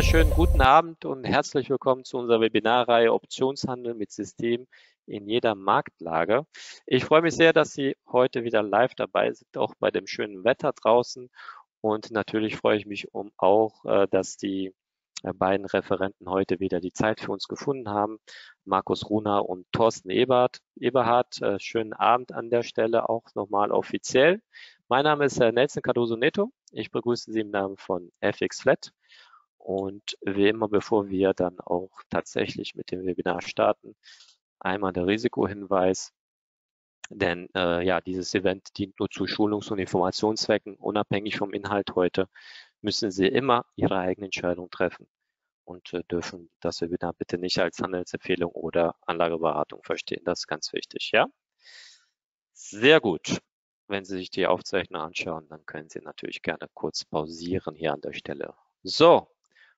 wunderschönen guten Abend und herzlich willkommen zu unserer Webinarreihe Optionshandel mit System in jeder Marktlage. Ich freue mich sehr, dass Sie heute wieder live dabei sind, auch bei dem schönen Wetter draußen. Und natürlich freue ich mich um auch, äh, dass die äh, beiden Referenten heute wieder die Zeit für uns gefunden haben. Markus Runer und Thorsten Ebert. Eberhard, äh, schönen Abend an der Stelle auch nochmal offiziell. Mein Name ist Nelson Cardoso Neto. Ich begrüße Sie im Namen von FX Flat. Und wie immer, bevor wir dann auch tatsächlich mit dem Webinar starten, einmal der Risikohinweis. Denn äh, ja, dieses Event dient nur zu Schulungs- und Informationszwecken. Unabhängig vom Inhalt heute müssen Sie immer Ihre eigene Entscheidung treffen und äh, dürfen das Webinar bitte nicht als Handelsempfehlung oder Anlageberatung verstehen. Das ist ganz wichtig, ja? Sehr gut. Wenn Sie sich die Aufzeichnung anschauen, dann können Sie natürlich gerne kurz pausieren hier an der Stelle. So,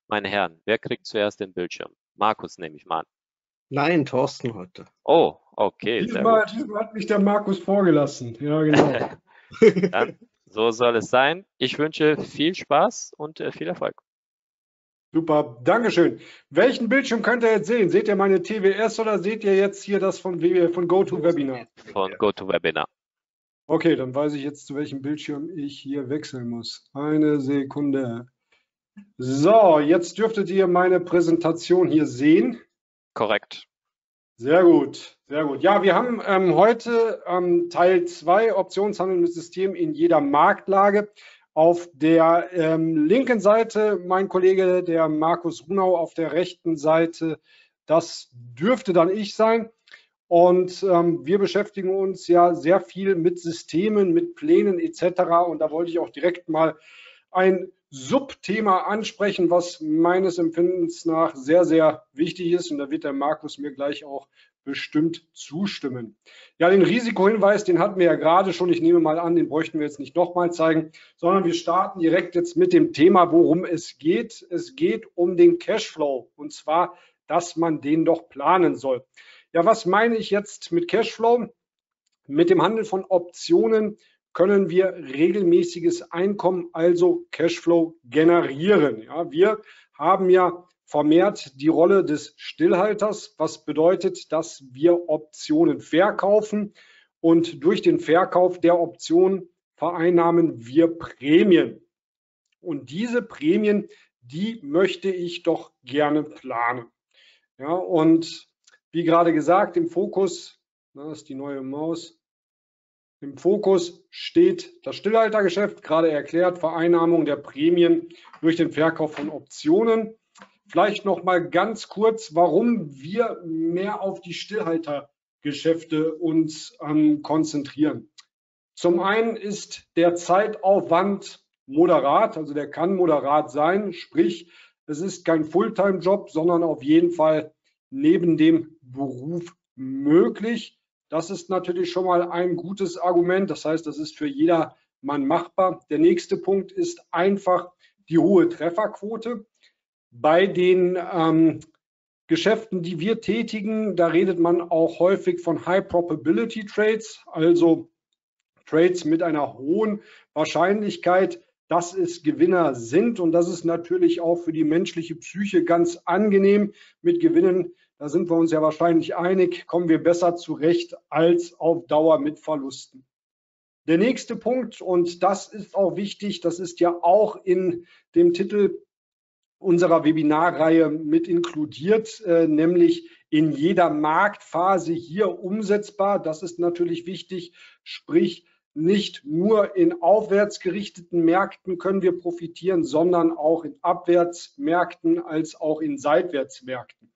meine Herren, wer kriegt zuerst den Bildschirm? Markus nehme ich mal an. Nein, Thorsten heute. Oh, okay. Diesmal, diesmal hat mich der Markus vorgelassen. Ja, genau. Dann, so soll es sein. Ich wünsche viel Spaß und äh, viel Erfolg. Super, Dankeschön. Welchen Bildschirm könnt ihr jetzt sehen? Seht ihr meine TWS oder seht ihr jetzt hier das von, von GoToWebinar? Von GoToWebinar. Okay, dann weiß ich jetzt, zu welchem Bildschirm ich hier wechseln muss. Eine Sekunde. So, jetzt dürftet ihr meine Präsentation hier sehen. Korrekt. Sehr gut, sehr gut. Ja, wir haben ähm, heute ähm, Teil 2 Optionshandel mit System in jeder Marktlage. Auf der ähm, linken Seite mein Kollege, der Markus Runau, auf der rechten Seite, das dürfte dann ich sein. Und ähm, wir beschäftigen uns ja sehr viel mit Systemen, mit Plänen etc. Und da wollte ich auch direkt mal ein Subthema ansprechen, was meines Empfindens nach sehr, sehr wichtig ist. Und da wird der Markus mir gleich auch bestimmt zustimmen. Ja, den Risikohinweis, den hatten wir ja gerade schon. Ich nehme mal an, den bräuchten wir jetzt nicht nochmal zeigen, sondern wir starten direkt jetzt mit dem Thema, worum es geht. Es geht um den Cashflow und zwar, dass man den doch planen soll. Ja, was meine ich jetzt mit Cashflow? Mit dem Handel von Optionen können wir regelmäßiges Einkommen, also Cashflow, generieren. Ja, wir haben ja vermehrt die Rolle des Stillhalters, was bedeutet, dass wir Optionen verkaufen und durch den Verkauf der Optionen vereinnahmen wir Prämien. Und diese Prämien, die möchte ich doch gerne planen. Ja, und wie gerade gesagt, im Fokus, das ist die neue Maus, im Fokus steht das Stillhaltergeschäft, gerade erklärt, Vereinnahmung der Prämien durch den Verkauf von Optionen. Vielleicht noch mal ganz kurz, warum wir mehr auf die Stillhaltergeschäfte uns ähm, konzentrieren. Zum einen ist der Zeitaufwand moderat, also der kann moderat sein, sprich, es ist kein Fulltime-Job, sondern auf jeden Fall neben dem Beruf möglich. Das ist natürlich schon mal ein gutes Argument. Das heißt, das ist für jedermann machbar. Der nächste Punkt ist einfach die hohe Trefferquote. Bei den ähm, Geschäften, die wir tätigen, da redet man auch häufig von High Probability Trades, also Trades mit einer hohen Wahrscheinlichkeit, dass es Gewinner sind. Und das ist natürlich auch für die menschliche Psyche ganz angenehm, mit Gewinnen da sind wir uns ja wahrscheinlich einig, kommen wir besser zurecht als auf Dauer mit Verlusten. Der nächste Punkt, und das ist auch wichtig, das ist ja auch in dem Titel unserer Webinarreihe mit inkludiert, äh, nämlich in jeder Marktphase hier umsetzbar. Das ist natürlich wichtig, sprich nicht nur in aufwärts gerichteten Märkten können wir profitieren, sondern auch in Abwärtsmärkten als auch in Seitwärtsmärkten.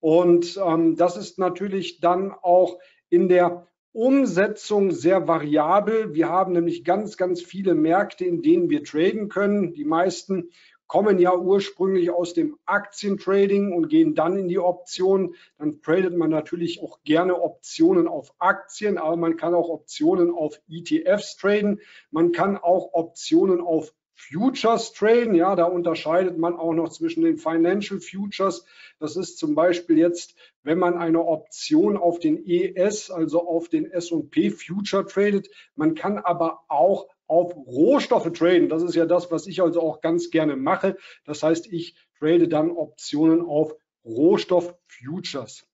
Und ähm, das ist natürlich dann auch in der Umsetzung sehr variabel. Wir haben nämlich ganz, ganz viele Märkte, in denen wir traden können. Die meisten kommen ja ursprünglich aus dem Aktientrading und gehen dann in die Optionen. Dann tradet man natürlich auch gerne Optionen auf Aktien, aber man kann auch Optionen auf ETFs traden. Man kann auch Optionen auf Futures traden. Ja, da unterscheidet man auch noch zwischen den Financial Futures. Das ist zum Beispiel jetzt, wenn man eine Option auf den ES, also auf den S&P Future tradet. Man kann aber auch auf Rohstoffe traden. Das ist ja das, was ich also auch ganz gerne mache. Das heißt, ich trade dann Optionen auf Rohstoff-Futures.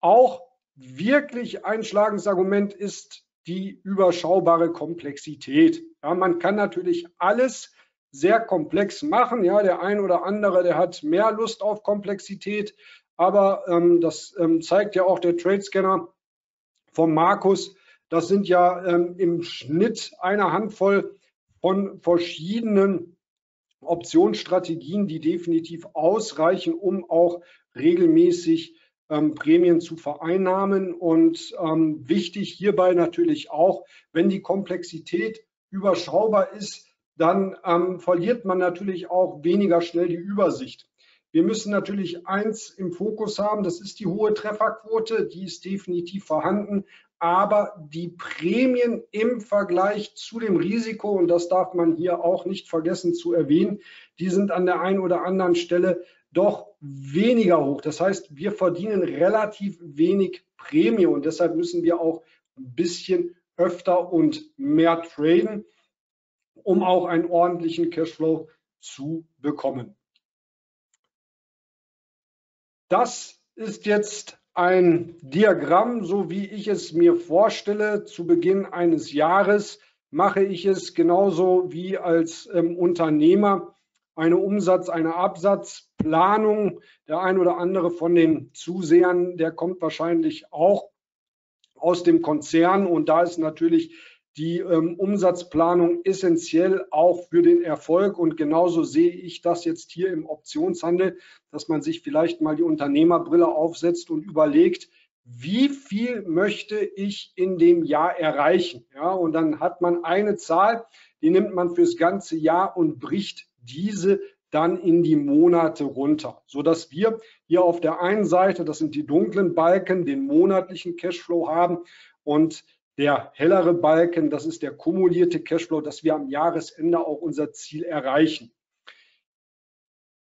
Auch wirklich einschlagendes Argument ist die überschaubare Komplexität. Ja, man kann natürlich alles sehr komplex machen. Ja, der ein oder andere, der hat mehr Lust auf Komplexität, aber ähm, das ähm, zeigt ja auch der Trade Scanner von Markus. Das sind ja ähm, im Schnitt eine Handvoll von verschiedenen Optionsstrategien, die definitiv ausreichen, um auch regelmäßig ähm, Prämien zu vereinnahmen. Und ähm, wichtig hierbei natürlich auch, wenn die Komplexität überschaubar ist, dann ähm, verliert man natürlich auch weniger schnell die Übersicht. Wir müssen natürlich eins im Fokus haben, das ist die hohe Trefferquote, die ist definitiv vorhanden, aber die Prämien im Vergleich zu dem Risiko, und das darf man hier auch nicht vergessen zu erwähnen, die sind an der einen oder anderen Stelle doch weniger hoch. Das heißt, wir verdienen relativ wenig Prämie und deshalb müssen wir auch ein bisschen öfter und mehr traden, um auch einen ordentlichen Cashflow zu bekommen. Das ist jetzt ein Diagramm, so wie ich es mir vorstelle. Zu Beginn eines Jahres mache ich es genauso wie als ähm, Unternehmer eine Umsatz-, eine Absatzplanung. Der ein oder andere von den Zusehern, der kommt wahrscheinlich auch aus dem Konzern und da ist natürlich die ähm, Umsatzplanung essentiell auch für den Erfolg. Und genauso sehe ich das jetzt hier im Optionshandel, dass man sich vielleicht mal die Unternehmerbrille aufsetzt und überlegt, wie viel möchte ich in dem Jahr erreichen? Ja, und dann hat man eine Zahl, die nimmt man fürs ganze Jahr und bricht diese dann in die Monate runter, so dass wir hier auf der einen Seite, das sind die dunklen Balken, den monatlichen Cashflow haben und der hellere Balken, das ist der kumulierte Cashflow, dass wir am Jahresende auch unser Ziel erreichen.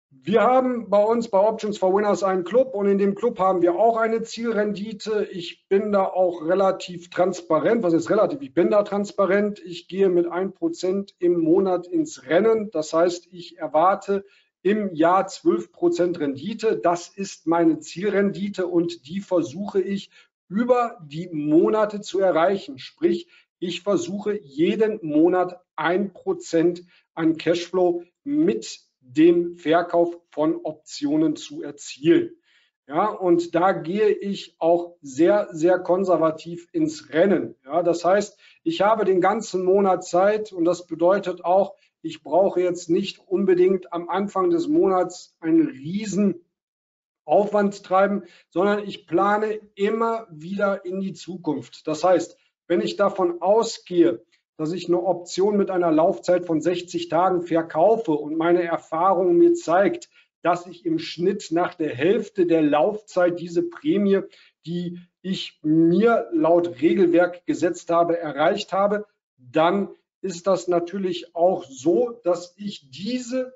Wir haben bei uns bei Options for Winners einen Club und in dem Club haben wir auch eine Zielrendite. Ich bin da auch relativ transparent. Was ist relativ? Ich bin da transparent. Ich gehe mit 1% im Monat ins Rennen. Das heißt, ich erwarte im Jahr 12% Rendite. Das ist meine Zielrendite und die versuche ich über die Monate zu erreichen. Sprich, ich versuche jeden Monat 1% an Cashflow mit dem Verkauf von Optionen zu erzielen. Ja, und da gehe ich auch sehr, sehr konservativ ins Rennen. Ja, das heißt, ich habe den ganzen Monat Zeit und das bedeutet auch, ich brauche jetzt nicht unbedingt am Anfang des Monats einen riesen Aufwand treiben, sondern ich plane immer wieder in die Zukunft. Das heißt, wenn ich davon ausgehe, dass ich eine Option mit einer Laufzeit von 60 Tagen verkaufe und meine Erfahrung mir zeigt, dass ich im Schnitt nach der Hälfte der Laufzeit diese Prämie, die ich mir laut Regelwerk gesetzt habe, erreicht habe, dann ist das natürlich auch so, dass ich diese,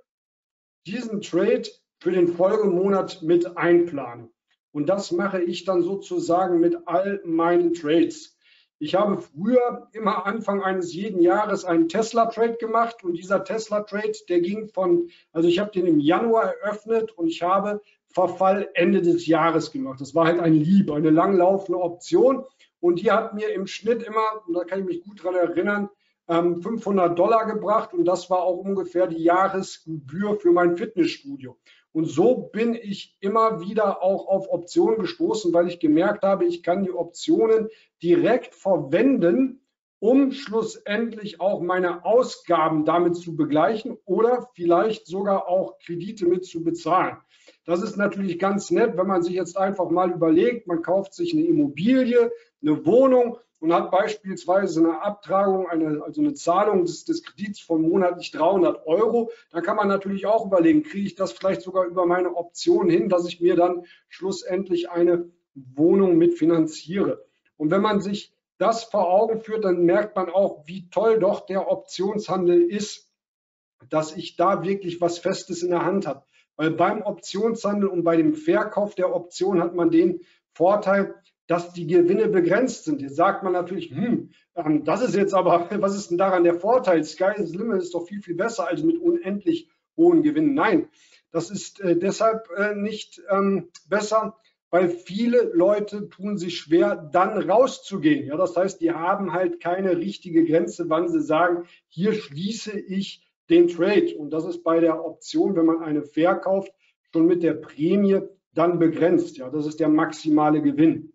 diesen Trade für den Folgemonat mit einplane. Und das mache ich dann sozusagen mit all meinen Trades. Ich habe früher immer Anfang eines jeden Jahres einen Tesla-Trade gemacht und dieser Tesla-Trade, der ging von, also ich habe den im Januar eröffnet und ich habe Verfall Ende des Jahres gemacht. Das war halt ein Lieb, eine langlaufende Option und die hat mir im Schnitt immer, und da kann ich mich gut dran erinnern, 500 ähm, Dollar gebracht und das war auch ungefähr die Jahresgebühr für mein Fitnessstudio. Und so bin ich immer wieder auch auf Optionen gestoßen, weil ich gemerkt habe, ich kann die Optionen direkt verwenden, um schlussendlich auch meine Ausgaben damit zu begleichen oder vielleicht sogar auch Kredite mit zu bezahlen. Das ist natürlich ganz nett, wenn man sich jetzt einfach mal überlegt, man kauft sich eine Immobilie, eine Wohnung und hat beispielsweise eine Abtragung, eine, also eine Zahlung des, des Kredits von monatlich 300 Euro, dann kann man natürlich auch überlegen, kriege ich das vielleicht sogar über meine Option hin, dass ich mir dann schlussendlich eine Wohnung mitfinanziere. Und wenn man sich das vor Augen führt, dann merkt man auch, wie toll doch der Optionshandel ist, dass ich da wirklich was Festes in der Hand habe. Weil beim Optionshandel und bei dem Verkauf der Option hat man den Vorteil, dass die Gewinne begrenzt sind. Jetzt sagt man natürlich, hm, ähm, das ist jetzt aber, was ist denn daran der Vorteil? Sky is Limit ist doch viel, viel besser als mit unendlich hohen Gewinnen. Nein, das ist äh, deshalb äh, nicht ähm, besser, weil viele Leute tun sich schwer, dann rauszugehen. Ja, das heißt, die haben halt keine richtige Grenze, wann sie sagen, hier schließe ich den Trade. Und das ist bei der Option, wenn man eine verkauft, schon mit der Prämie dann begrenzt. Ja, das ist der maximale Gewinn.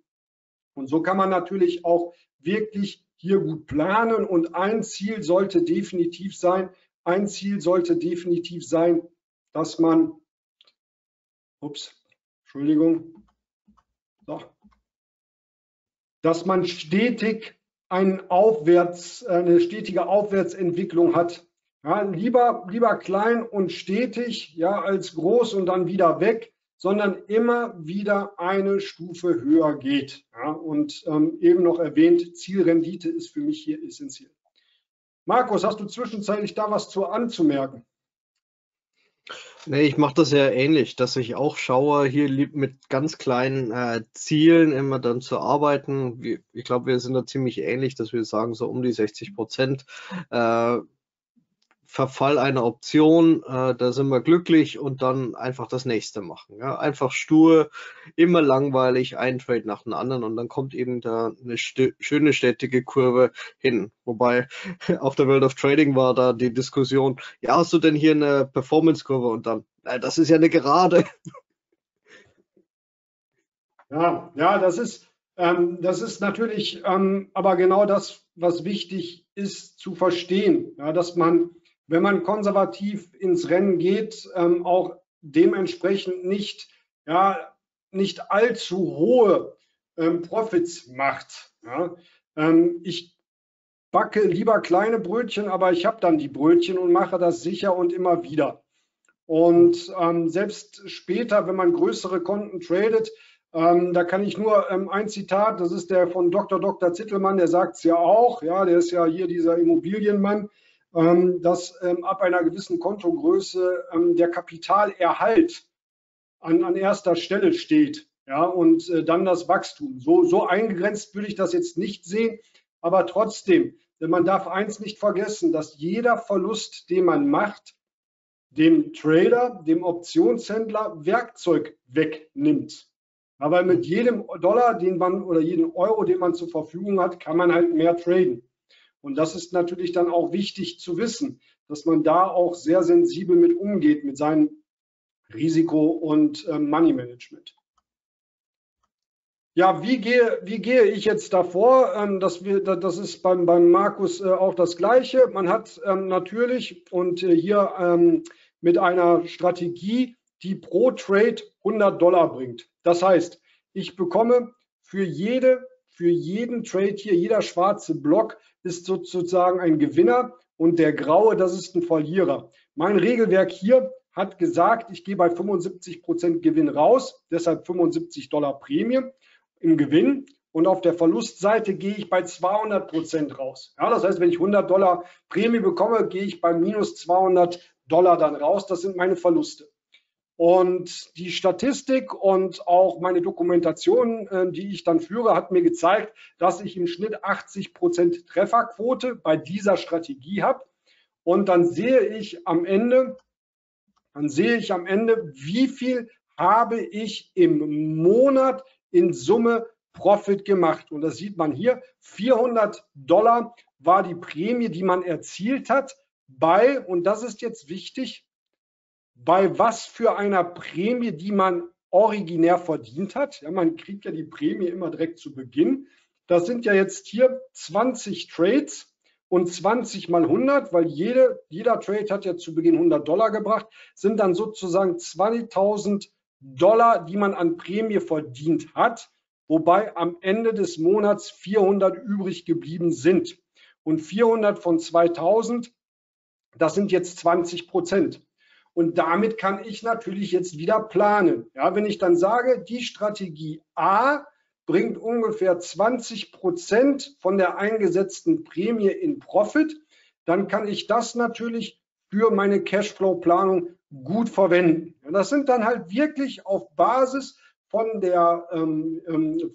Und so kann man natürlich auch wirklich hier gut planen. Und ein Ziel sollte definitiv sein, ein Ziel sollte definitiv sein, dass man, ups, Entschuldigung, so, dass man stetig einen Aufwärts, eine stetige Aufwärtsentwicklung hat. Ja, lieber, lieber klein und stetig, ja, als groß und dann wieder weg sondern immer wieder eine Stufe höher geht. Ja, und ähm, eben noch erwähnt, Zielrendite ist für mich hier essentiell. Markus, hast du zwischenzeitlich da was zu anzumerken? Nee, ich mache das ja ähnlich, dass ich auch schaue, hier mit ganz kleinen äh, Zielen immer dann zu arbeiten. Ich glaube, wir sind da ziemlich ähnlich, dass wir sagen, so um die 60 Prozent äh, Verfall einer Option, äh, da sind wir glücklich und dann einfach das nächste machen. Ja? Einfach stur, immer langweilig, ein Trade nach dem anderen und dann kommt eben da eine st schöne stetige Kurve hin. Wobei auf der World of Trading war da die Diskussion, ja, hast du denn hier eine Performance-Kurve und dann, na, das ist ja eine Gerade. Ja, ja, das ist, ähm, das ist natürlich ähm, aber genau das, was wichtig ist zu verstehen, ja, dass man wenn man konservativ ins Rennen geht, ähm, auch dementsprechend nicht, ja, nicht allzu hohe ähm, Profits macht. Ja. Ähm, ich backe lieber kleine Brötchen, aber ich habe dann die Brötchen und mache das sicher und immer wieder. Und ähm, selbst später, wenn man größere Konten tradet, ähm, da kann ich nur ähm, ein Zitat, das ist der von Dr. Dr. Zittelmann, der sagt es ja auch, ja, der ist ja hier dieser Immobilienmann. Ähm, dass ähm, ab einer gewissen Kontogröße ähm, der Kapitalerhalt an, an erster Stelle steht. Ja, und äh, dann das Wachstum. So, so eingegrenzt würde ich das jetzt nicht sehen, aber trotzdem, denn man darf eins nicht vergessen, dass jeder Verlust, den man macht, dem Trader, dem Optionshändler Werkzeug wegnimmt. Aber mit jedem Dollar, den man oder jedem Euro, den man zur Verfügung hat, kann man halt mehr traden. Und das ist natürlich dann auch wichtig zu wissen, dass man da auch sehr sensibel mit umgeht, mit seinem Risiko- und äh, Money-Management. Ja, wie gehe, wie gehe ich jetzt davor? Ähm, das, wir, das ist beim, beim Markus äh, auch das Gleiche. Man hat ähm, natürlich und äh, hier ähm, mit einer Strategie, die pro Trade 100 Dollar bringt. Das heißt, ich bekomme für jede für jeden Trade hier, jeder schwarze Block ist sozusagen ein Gewinner und der graue, das ist ein Verlierer. Mein Regelwerk hier hat gesagt, ich gehe bei 75 Prozent Gewinn raus, deshalb 75 Dollar Prämie im Gewinn. Und auf der Verlustseite gehe ich bei 200 Prozent raus. Ja, das heißt, wenn ich 100 Dollar Prämie bekomme, gehe ich bei minus 200 Dollar dann raus. Das sind meine Verluste. Und die Statistik und auch meine Dokumentation, äh, die ich dann führe, hat mir gezeigt, dass ich im Schnitt 80 Prozent Trefferquote bei dieser Strategie habe. Und dann sehe ich am Ende, dann sehe ich am Ende, wie viel habe ich im Monat in Summe Profit gemacht. Und das sieht man hier. 400 Dollar war die Prämie, die man erzielt hat bei, und das ist jetzt wichtig, bei was für einer Prämie, die man originär verdient hat. Ja, man kriegt ja die Prämie immer direkt zu Beginn. Das sind ja jetzt hier 20 Trades und 20 mal 100, weil jede, jeder Trade hat ja zu Beginn 100 Dollar gebracht, sind dann sozusagen 20.000 Dollar, die man an Prämie verdient hat, wobei am Ende des Monats 400 übrig geblieben sind. Und 400 von 2000, das sind jetzt 20 Prozent. Und damit kann ich natürlich jetzt wieder planen. Ja, wenn ich dann sage, die Strategie A bringt ungefähr 20 Prozent von der eingesetzten Prämie in Profit, dann kann ich das natürlich für meine Cashflow-Planung gut verwenden. Das sind dann halt wirklich auf Basis von der, ähm, ähm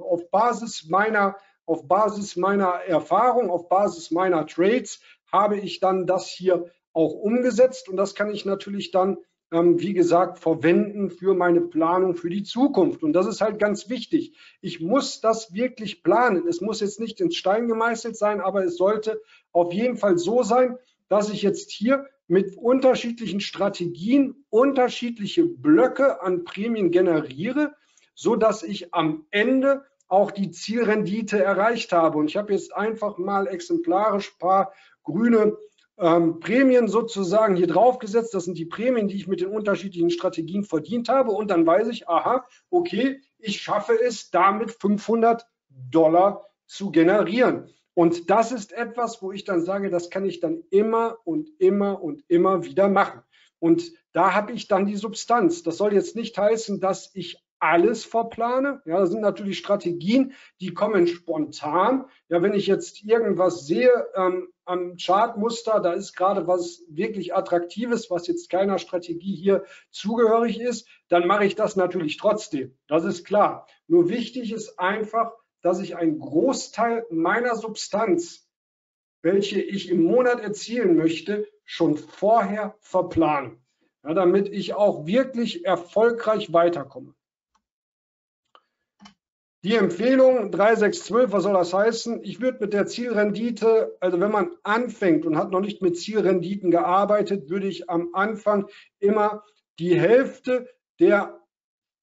auf Basis meiner, auf Basis meiner Erfahrung, auf Basis meiner Trades habe ich dann das hier auch umgesetzt und das kann ich natürlich dann ähm, wie gesagt, verwenden für meine Planung für die Zukunft. Und das ist halt ganz wichtig. Ich muss das wirklich planen. Es muss jetzt nicht ins Stein gemeißelt sein, aber es sollte auf jeden Fall so sein, dass ich jetzt hier mit unterschiedlichen Strategien unterschiedliche Blöcke an Prämien generiere, so dass ich am Ende auch die Zielrendite erreicht habe. Und ich habe jetzt einfach mal exemplarisch ein paar grüne ähm, Prämien sozusagen hier draufgesetzt. Das sind die Prämien, die ich mit den unterschiedlichen Strategien verdient habe. Und dann weiß ich, aha, okay, ich schaffe es damit 500 Dollar zu generieren. Und das ist etwas, wo ich dann sage, das kann ich dann immer und immer und immer wieder machen. Und da habe ich dann die Substanz. Das soll jetzt nicht heißen, dass ich alles verplane. Ja, das sind natürlich Strategien, die kommen spontan. Ja, wenn ich jetzt irgendwas sehe ähm, am Chartmuster, da ist gerade was wirklich Attraktives, was jetzt keiner Strategie hier zugehörig ist, dann mache ich das natürlich trotzdem. Das ist klar. Nur wichtig ist einfach, dass ich einen Großteil meiner Substanz, welche ich im Monat erzielen möchte, schon vorher verplane. Ja, damit ich auch wirklich erfolgreich weiterkomme. Die Empfehlung 3612, was soll das heißen? Ich würde mit der Zielrendite, also wenn man anfängt und hat noch nicht mit Zielrenditen gearbeitet, würde ich am Anfang immer die Hälfte der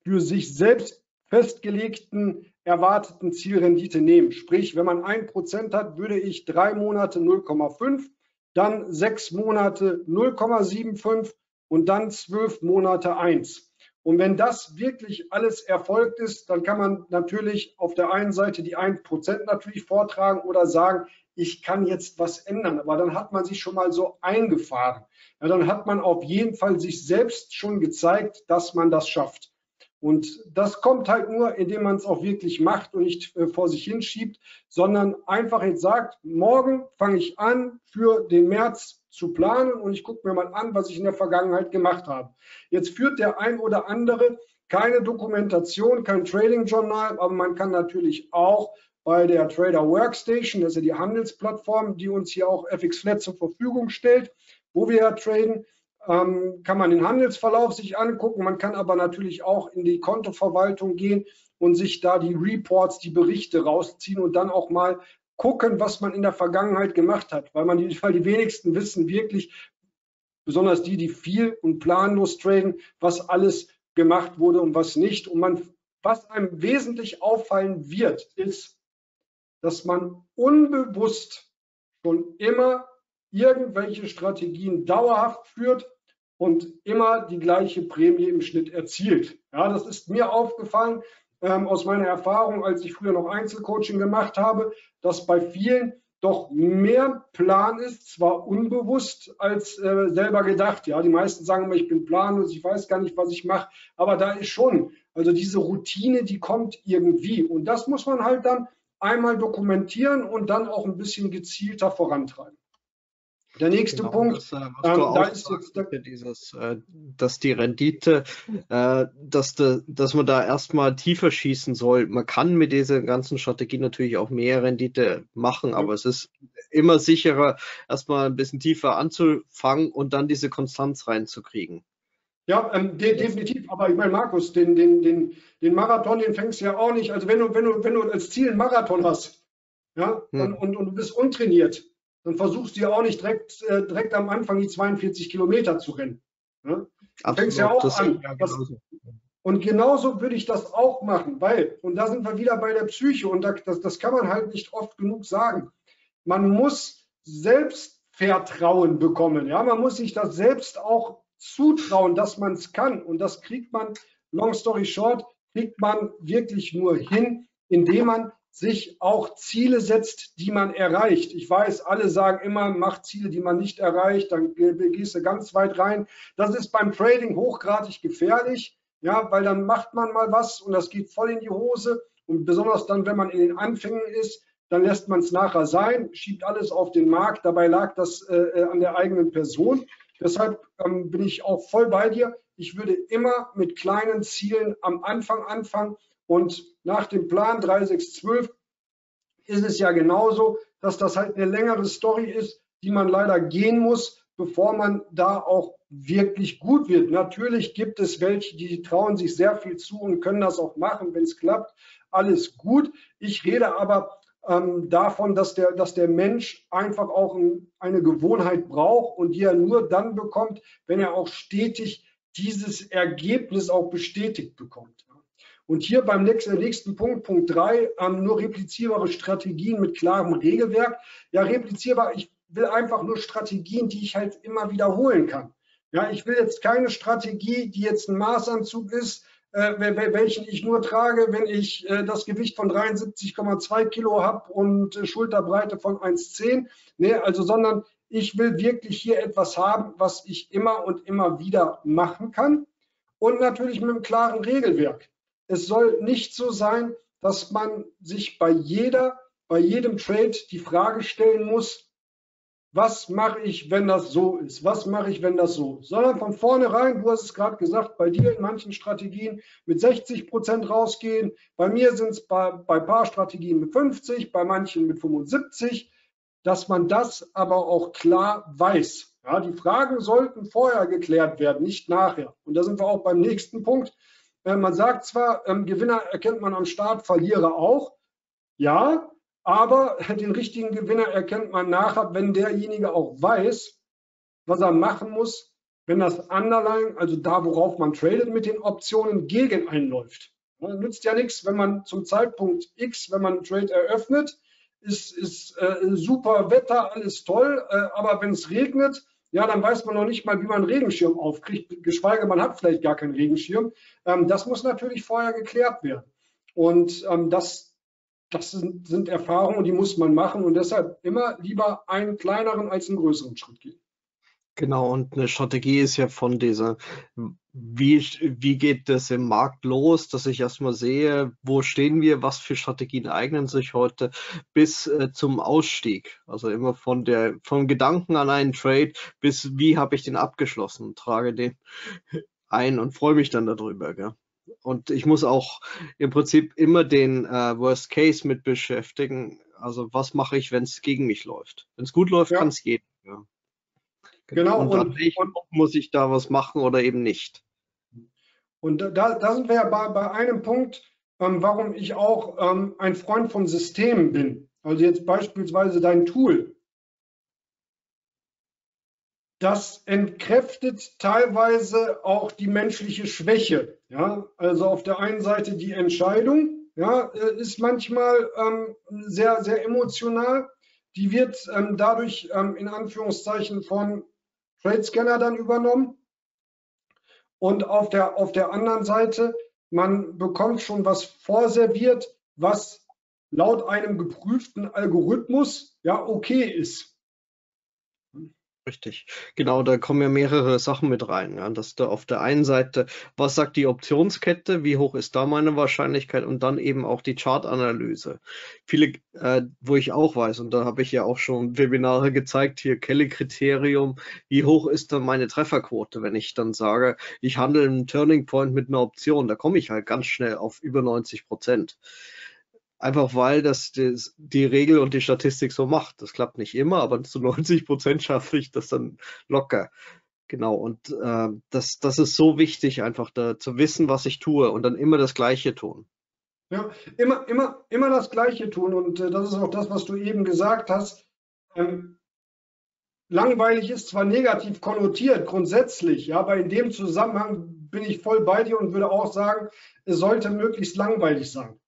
für sich selbst festgelegten erwarteten Zielrendite nehmen. Sprich, wenn man ein Prozent hat, würde ich drei Monate 0,5, dann sechs Monate 0,75 und dann zwölf Monate 1. Und wenn das wirklich alles erfolgt ist, dann kann man natürlich auf der einen Seite die 1% natürlich vortragen oder sagen, ich kann jetzt was ändern. Aber dann hat man sich schon mal so eingefahren. Ja, dann hat man auf jeden Fall sich selbst schon gezeigt, dass man das schafft. Und das kommt halt nur, indem man es auch wirklich macht und nicht äh, vor sich hinschiebt, sondern einfach jetzt sagt, morgen fange ich an, für den März zu planen und ich gucke mir mal an, was ich in der Vergangenheit gemacht habe. Jetzt führt der ein oder andere keine Dokumentation, kein Trading Journal, aber man kann natürlich auch bei der Trader Workstation, das ist ja die Handelsplattform, die uns hier auch FX Flat zur Verfügung stellt, wo wir ja traden, ähm, kann man den Handelsverlauf sich angucken. Man kann aber natürlich auch in die Kontoverwaltung gehen und sich da die Reports, die Berichte rausziehen und dann auch mal gucken, was man in der Vergangenheit gemacht hat, weil man die, die wenigsten wissen wirklich, besonders die, die viel und planlos traden, was alles gemacht wurde und was nicht. Und man, was einem wesentlich auffallen wird, ist, dass man unbewusst schon immer irgendwelche Strategien dauerhaft führt und immer die gleiche Prämie im Schnitt erzielt. Ja, das ist mir aufgefallen ähm, aus meiner Erfahrung, als ich früher noch Einzelcoaching gemacht habe, dass bei vielen doch mehr Plan ist, zwar unbewusst als äh, selber gedacht. Ja, die meisten sagen immer, ich bin planlos, ich weiß gar nicht, was ich mache, aber da ist schon, also diese Routine, die kommt irgendwie und das muss man halt dann einmal dokumentieren und dann auch ein bisschen gezielter vorantreiben. Der nächste genau, Punkt, das, äh, was ähm, du da ist jetzt der, dieses, äh, dass die Rendite, äh, dass, de, dass man da erstmal tiefer schießen soll. Man kann mit dieser ganzen Strategie natürlich auch mehr Rendite machen, mhm. aber es ist immer sicherer, erstmal ein bisschen tiefer anzufangen und dann diese Konstanz reinzukriegen. Ja, ähm, de definitiv. Aber ich meine, Markus, den, den, den, den Marathon, den fängst du ja auch nicht. Also wenn du, wenn du, wenn du als Ziel einen Marathon hast, ja, hm. und, und du bist untrainiert, dann versuchst du ja auch nicht direkt, äh, direkt am Anfang die 42 Kilometer zu rennen. Ne? Du fängst ja auch an. Ja genauso. und genauso würde ich das auch machen, weil, und da sind wir wieder bei der Psyche, und das, das kann man halt nicht oft genug sagen. Man muss Selbstvertrauen bekommen. Ja? Man muss sich das selbst auch zutrauen, dass man es kann. Und das kriegt man, long story short, kriegt man wirklich nur hin, indem man sich auch Ziele setzt, die man erreicht. Ich weiß, alle sagen immer, mach Ziele, die man nicht erreicht, dann gehst du ganz weit rein. Das ist beim Trading hochgradig gefährlich, ja, weil dann macht man mal was und das geht voll in die Hose. Und besonders dann, wenn man in den Anfängen ist, dann lässt man es nachher sein, schiebt alles auf den Markt. Dabei lag das äh, äh, an der eigenen Person. Deshalb ähm, bin ich auch voll bei dir. Ich würde immer mit kleinen Zielen am Anfang anfangen und nach dem Plan 3612 ist es ja genauso, dass das halt eine längere Story ist, die man leider gehen muss, bevor man da auch wirklich gut wird. Natürlich gibt es welche, die trauen sich sehr viel zu und können das auch machen, wenn es klappt. Alles gut. Ich rede aber ähm, davon, dass der, dass der Mensch einfach auch ein, eine Gewohnheit braucht und die er nur dann bekommt, wenn er auch stetig dieses Ergebnis auch bestätigt bekommt. Und hier beim nächsten, nächsten Punkt, Punkt 3, ähm, nur replizierbare Strategien mit klarem Regelwerk. Ja, replizierbar, ich will einfach nur Strategien, die ich halt immer wiederholen kann. Ja, ich will jetzt keine Strategie, die jetzt ein Maßanzug ist, äh, welchen ich nur trage, wenn ich äh, das Gewicht von 73,2 Kilo habe und äh, Schulterbreite von 1,10. Nee, also, sondern ich will wirklich hier etwas haben, was ich immer und immer wieder machen kann. Und natürlich mit einem klaren Regelwerk. Es soll nicht so sein, dass man sich bei jeder, bei jedem Trade die Frage stellen muss, was mache ich, wenn das so ist? Was mache ich, wenn das so? Sondern von vornherein, du hast es gerade gesagt, bei dir in manchen Strategien mit 60 Prozent rausgehen. Bei mir sind es bei, bei paar Strategien mit 50, bei manchen mit 75, dass man das aber auch klar weiß. Ja, die Fragen sollten vorher geklärt werden, nicht nachher. Und da sind wir auch beim nächsten Punkt. Äh, man sagt zwar, ähm, Gewinner erkennt man am Start, Verlierer auch. Ja, aber den richtigen Gewinner erkennt man nachher, wenn derjenige auch weiß, was er machen muss, wenn das Underline, also da, worauf man tradet, mit den Optionen gegen einläuft. Das nützt ja nichts, wenn man zum Zeitpunkt X, wenn man einen Trade eröffnet, ist, ist äh, super Wetter, alles toll, äh, aber wenn es regnet, ja, dann weiß man noch nicht mal, wie man einen Regenschirm aufkriegt, geschweige man hat vielleicht gar keinen Regenschirm. Ähm, das muss natürlich vorher geklärt werden. Und ähm, das, das sind, sind Erfahrungen, die muss man machen und deshalb immer lieber einen kleineren als einen größeren Schritt gehen. Genau, und eine Strategie ist ja von dieser, wie, wie geht das im Markt los, dass ich erstmal sehe, wo stehen wir, was für Strategien eignen sich heute, bis äh, zum Ausstieg. Also immer von der, vom Gedanken an einen Trade bis wie habe ich den abgeschlossen, trage den ein und freue mich dann darüber. Gell? Und ich muss auch im Prinzip immer den äh, Worst Case mit beschäftigen. Also was mache ich, wenn es gegen mich läuft? Wenn es gut läuft, ja. kann es gehen. Ja. Genau. Und, und, und, muss ich da was machen oder eben nicht. Und da, da sind wir ja bei, bei einem Punkt, ähm, warum ich auch ähm, ein Freund von Systemen bin. Also jetzt beispielsweise dein Tool. das entkräftet teilweise auch die menschliche Schwäche. Ja? Also auf der einen Seite die Entscheidung ja, äh, ist manchmal ähm, sehr, sehr emotional. Die wird ähm, dadurch ähm, in Anführungszeichen von Trade Scanner dann übernommen. Und auf der, auf der anderen Seite, man bekommt schon was vorserviert, was laut einem geprüften Algorithmus ja okay ist. Richtig, genau, da kommen ja mehrere Sachen mit rein. Ja. Dass da auf der einen Seite, was sagt die Optionskette, wie hoch ist da meine Wahrscheinlichkeit und dann eben auch die Chartanalyse. Viele, äh, wo ich auch weiß, und da habe ich ja auch schon Webinare gezeigt, hier Kelly-Kriterium, wie hoch ist dann meine Trefferquote, wenn ich dann sage, ich handle einen Turning Point mit einer Option, da komme ich halt ganz schnell auf über 90 Prozent. Einfach weil das die, die, Regel und die Statistik so macht. Das klappt nicht immer, aber zu 90 Prozent schaffe ich das dann locker. Genau, und äh, das, das ist so wichtig, einfach da zu wissen, was ich tue und dann immer das Gleiche tun. Ja, immer, immer, immer das Gleiche tun. Und äh, das ist auch das, was du eben gesagt hast. Ähm, langweilig ist zwar negativ konnotiert, grundsätzlich, ja, aber in dem Zusammenhang bin ich voll bei dir und würde auch sagen, es sollte möglichst langweilig sein.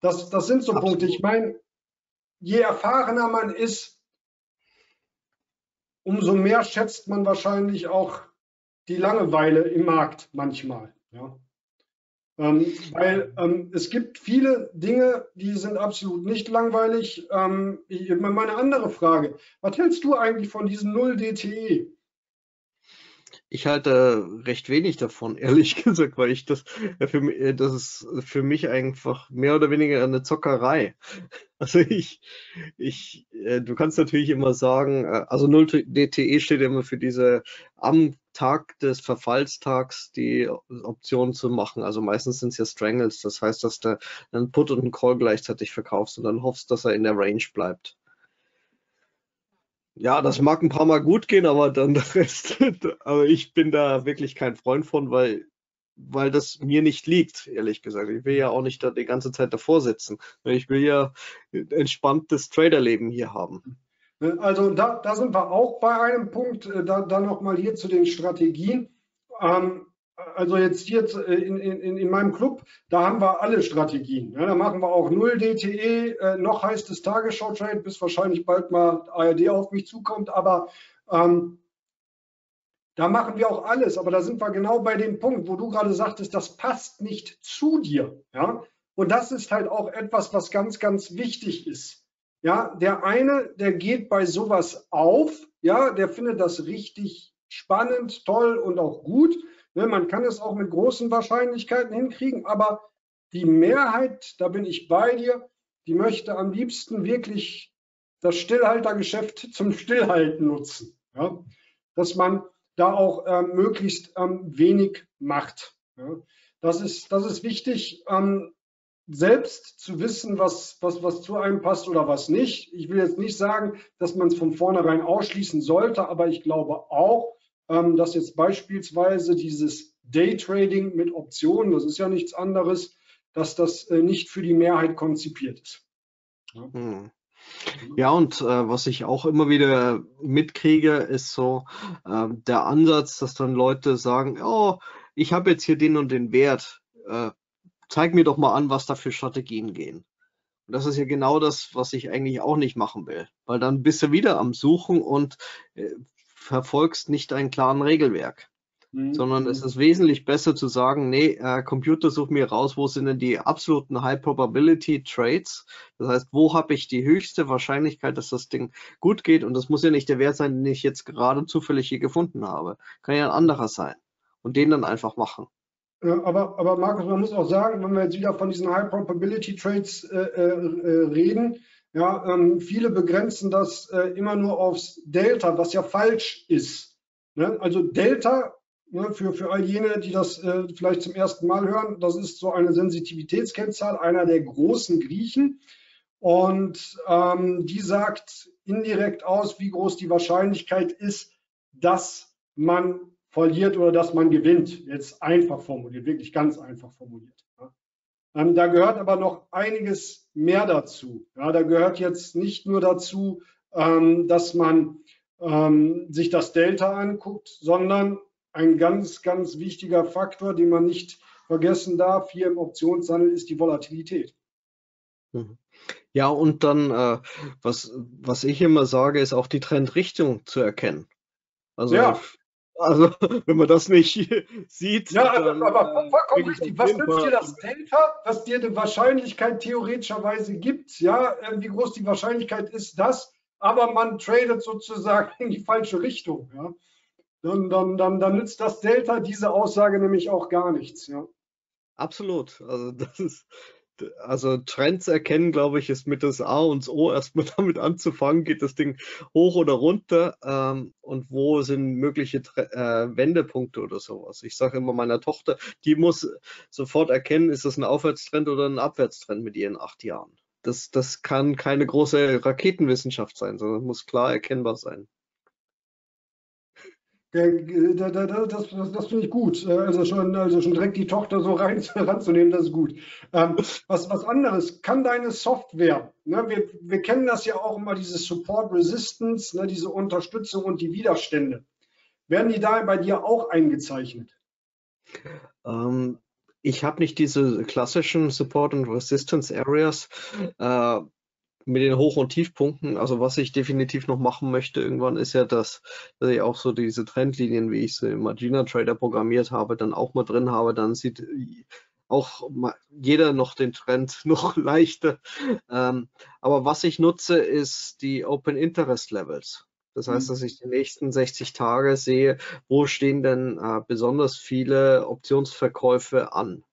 Das, das sind so Absolut. Punkte. Ich meine, je erfahrener man ist, umso mehr schätzt man wahrscheinlich auch die Langeweile im Markt manchmal. Ja. Ähm, weil ähm, es gibt viele Dinge, die sind absolut nicht langweilig. Ähm, ich, meine andere Frage, was hältst du eigentlich von diesem 0 DTE? Ich halte recht wenig davon, ehrlich gesagt, weil ich das für mich, das ist für mich einfach mehr oder weniger eine Zockerei. Also ich, ich, äh, du kannst natürlich immer sagen, äh, also 0 DTE steht immer für diese am Tag des Verfallstags die Option zu machen. Also meistens sind es ja Strangles, das heißt, dass du einen Put und einen Call gleichzeitig verkaufst und dann hoffst, dass er in der Range bleibt. Ja, das mag ein paar Mal gut gehen, aber dann der Rest, aber ich bin da wirklich kein Freund von, weil, weil das mir nicht liegt, ehrlich gesagt. Ich will ja auch nicht da die ganze Zeit davor sitzen. Ich will ja entspanntes Traderleben hier haben. Also da, da sind wir auch bei einem Punkt, äh, da, da nochmal hier zu den Strategien. Ähm, also jetzt hier äh, in, in, in meinem Club, da haben wir alle Strategien. Ja, da machen wir auch 0 DTE, äh, noch heißt es Tagesschau-Trade, bis wahrscheinlich bald mal ARD auf mich zukommt, aber ähm, da machen wir auch alles, aber da sind wir genau bei dem Punkt, wo du gerade sagtest, das passt nicht zu dir. Ja? Und das ist halt auch etwas, was ganz, ganz wichtig ist. Ja, der eine, der geht bei sowas auf, ja, der findet das richtig spannend, toll und auch gut. Ne, man kann es auch mit großen Wahrscheinlichkeiten hinkriegen, aber die Mehrheit, da bin ich bei dir, die möchte am liebsten wirklich das Stillhaltergeschäft zum Stillhalten nutzen. Ja? Dass man da auch ähm, möglichst ähm, wenig macht. Ja? Das, ist, das ist wichtig, ähm, selbst zu wissen, was, was, was zu einem passt oder was nicht. Ich will jetzt nicht sagen, dass man es von vornherein ausschließen sollte, aber ich glaube auch, dass jetzt beispielsweise dieses Daytrading mit Optionen, das ist ja nichts anderes, dass das äh, nicht für die Mehrheit konzipiert ist. Ja, hm. ja und äh, was ich auch immer wieder mitkriege, ist so äh, der Ansatz, dass dann Leute sagen, oh, ich habe jetzt hier den und den Wert, äh, zeig mir doch mal an, was da für Strategien gehen. Und das ist ja genau das, was ich eigentlich auch nicht machen will, weil dann bist du wieder am Suchen und äh, verfolgst nicht einen klaren Regelwerk. Mhm. Sondern es ist wesentlich besser zu sagen, nee, äh, Computer such mir raus, wo sind denn die absoluten High Probability Trades. Das heißt, wo habe ich die höchste Wahrscheinlichkeit, dass das Ding gut geht? Und das muss ja nicht der Wert sein, den ich jetzt gerade zufällig hier gefunden habe. Kann ja ein anderer sein. Und den dann einfach machen. Aber, aber Markus, man muss auch sagen, wenn wir jetzt wieder von diesen High Probability Trades äh, äh, reden, ja, ähm, viele begrenzen das äh, immer nur aufs Delta, was ja falsch ist. Ne? Also Delta, ne, für, für all jene, die das äh, vielleicht zum ersten Mal hören, das ist so eine Sensitivitätskennzahl einer der großen Griechen. Und ähm, die sagt indirekt aus, wie groß die Wahrscheinlichkeit ist, dass man verliert oder dass man gewinnt. Jetzt einfach formuliert, wirklich ganz einfach formuliert. Ähm, da gehört aber noch einiges mehr dazu. Ja, da gehört jetzt nicht nur dazu, ähm, dass man ähm, sich das Delta anguckt, sondern ein ganz, ganz wichtiger Faktor, den man nicht vergessen darf hier im Optionshandel, ist die Volatilität. Mhm. Ja, und dann, äh, was, was ich immer sage, ist auch die Trendrichtung zu erkennen. Also ja. Also, wenn man das nicht sieht. Ja, dann, aber äh, vollkommen richtig. Was nützt dir das Delta, was dir eine Wahrscheinlichkeit theoretischerweise gibt? Ja, äh, wie groß die Wahrscheinlichkeit ist, das, aber man tradet sozusagen in die falsche Richtung. Ja? Dann, dann, dann, dann nützt das Delta diese Aussage nämlich auch gar nichts. Ja? Absolut. Also, das ist also Trends erkennen, glaube ich, ist mit das A und das O erstmal damit anzufangen, geht das Ding hoch oder runter ähm, und wo sind mögliche äh, Wendepunkte oder sowas. Ich sage immer meiner Tochter, die muss sofort erkennen, ist das ein Aufwärtstrend oder ein Abwärtstrend mit ihren acht Jahren. Das, das kann keine große Raketenwissenschaft sein, sondern muss klar erkennbar sein. Das, das, das, das finde ich gut. Äh, also schon, also schon direkt die Tochter so rein, ranzunehmen, das ist gut. Ähm, was, was anderes, kann deine Software, ne, wir, wir kennen das ja auch immer, diese Support Resistance, ne, diese Unterstützung und die Widerstände. Werden die da bei dir auch eingezeichnet? Ähm, ich habe nicht diese klassischen Support und Resistance Areas. Äh, mit den Hoch- und Tiefpunkten, also was ich definitiv noch machen möchte irgendwann, ist ja, dass, dass ich auch so diese Trendlinien, wie ich sie im Magina Trader programmiert habe, dann auch mal drin habe. Dann sieht auch jeder noch den Trend noch leichter. Ähm, aber was ich nutze, ist die Open Interest Levels. Das heißt, mhm. dass ich die nächsten 60 Tage sehe, wo stehen denn äh, besonders viele Optionsverkäufe an.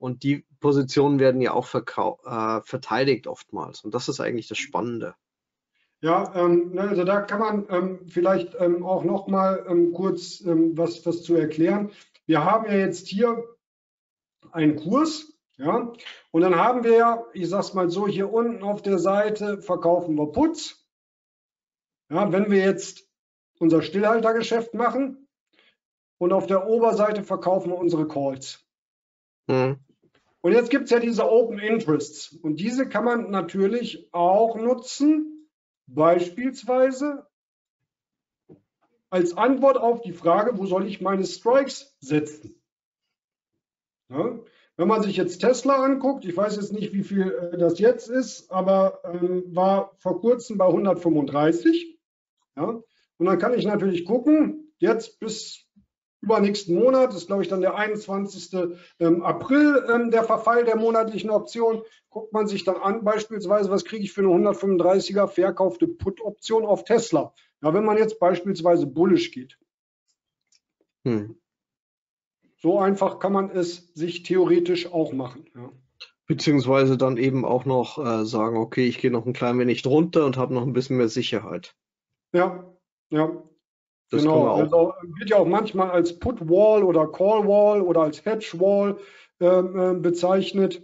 Und die Positionen werden ja auch äh, verteidigt oftmals. Und das ist eigentlich das Spannende. Ja, ähm, ne, also da kann man ähm, vielleicht ähm, auch noch mal ähm, kurz ähm, was, was zu erklären. Wir haben ja jetzt hier einen Kurs, ja, und dann haben wir ja, ich sag's mal so, hier unten auf der Seite verkaufen wir Putz. Ja, wenn wir jetzt unser Stillhaltergeschäft machen und auf der Oberseite verkaufen wir unsere Calls. Mhm. Und jetzt gibt es ja diese Open Interests und diese kann man natürlich auch nutzen, Beispielsweise als Antwort auf die Frage, wo soll ich meine Strikes setzen? Ja, wenn man sich jetzt Tesla anguckt, ich weiß jetzt nicht, wie viel äh, das jetzt ist, aber ähm, war vor kurzem bei 135. Ja, und dann kann ich natürlich gucken, jetzt bis übernächsten Monat, ist glaube ich dann der 21. Ähm, April ähm, der Verfall der monatlichen Option, guckt man sich dann an, beispielsweise, was kriege ich für eine 135er verkaufte Put-Option auf Tesla. Ja, wenn man jetzt beispielsweise bullish geht. Hm. So einfach kann man es sich theoretisch auch machen. Ja. Beziehungsweise dann eben auch noch äh, sagen, okay, ich gehe noch ein klein wenig drunter und habe noch ein bisschen mehr Sicherheit. Ja, ja. Das genau, also wird ja auch manchmal als Put Wall oder Call Wall oder als Hedge Wall äh, bezeichnet.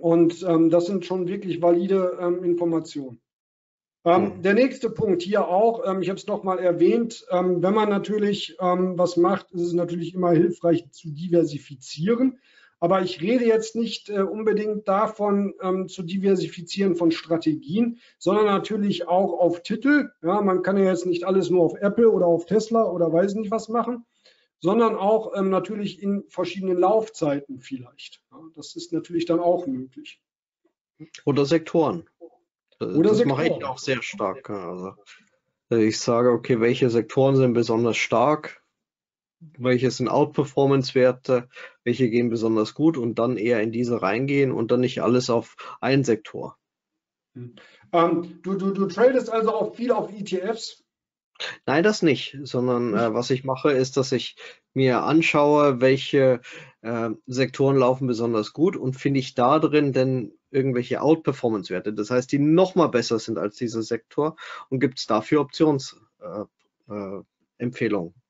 Und ähm, das sind schon wirklich valide ähm, Informationen. Ähm, mhm. Der nächste Punkt hier auch, ähm, ich habe es nochmal erwähnt, ähm, wenn man natürlich was macht, ist es natürlich immer hilfreich zu diversifizieren. Aber ich rede jetzt nicht äh, unbedingt davon, ähm, zu diversifizieren von Strategien, sondern natürlich auch auf Titel. Ja, man kann ja jetzt nicht alles nur auf Apple oder auf Tesla oder weiß nicht was machen, sondern auch ähm, natürlich in verschiedenen Laufzeiten vielleicht. Ja, das ist natürlich dann auch möglich. Oder Sektoren. Oder das Sektoren. mache ich auch sehr stark. Also ich sage, okay, welche Sektoren sind besonders stark? Welche sind Outperformance-Werte, welche gehen besonders gut und dann eher in diese reingehen und dann nicht alles auf einen Sektor. Hm. Ähm, du, du, du tradest also auch viel auf ETFs? Nein, das nicht, sondern äh, was ich mache, ist, dass ich mir anschaue, welche äh, Sektoren laufen besonders gut und finde ich da drin denn irgendwelche Outperformance-Werte, das heißt, die nochmal besser sind als dieser Sektor und gibt es dafür Optionsempfehlungen. Äh, äh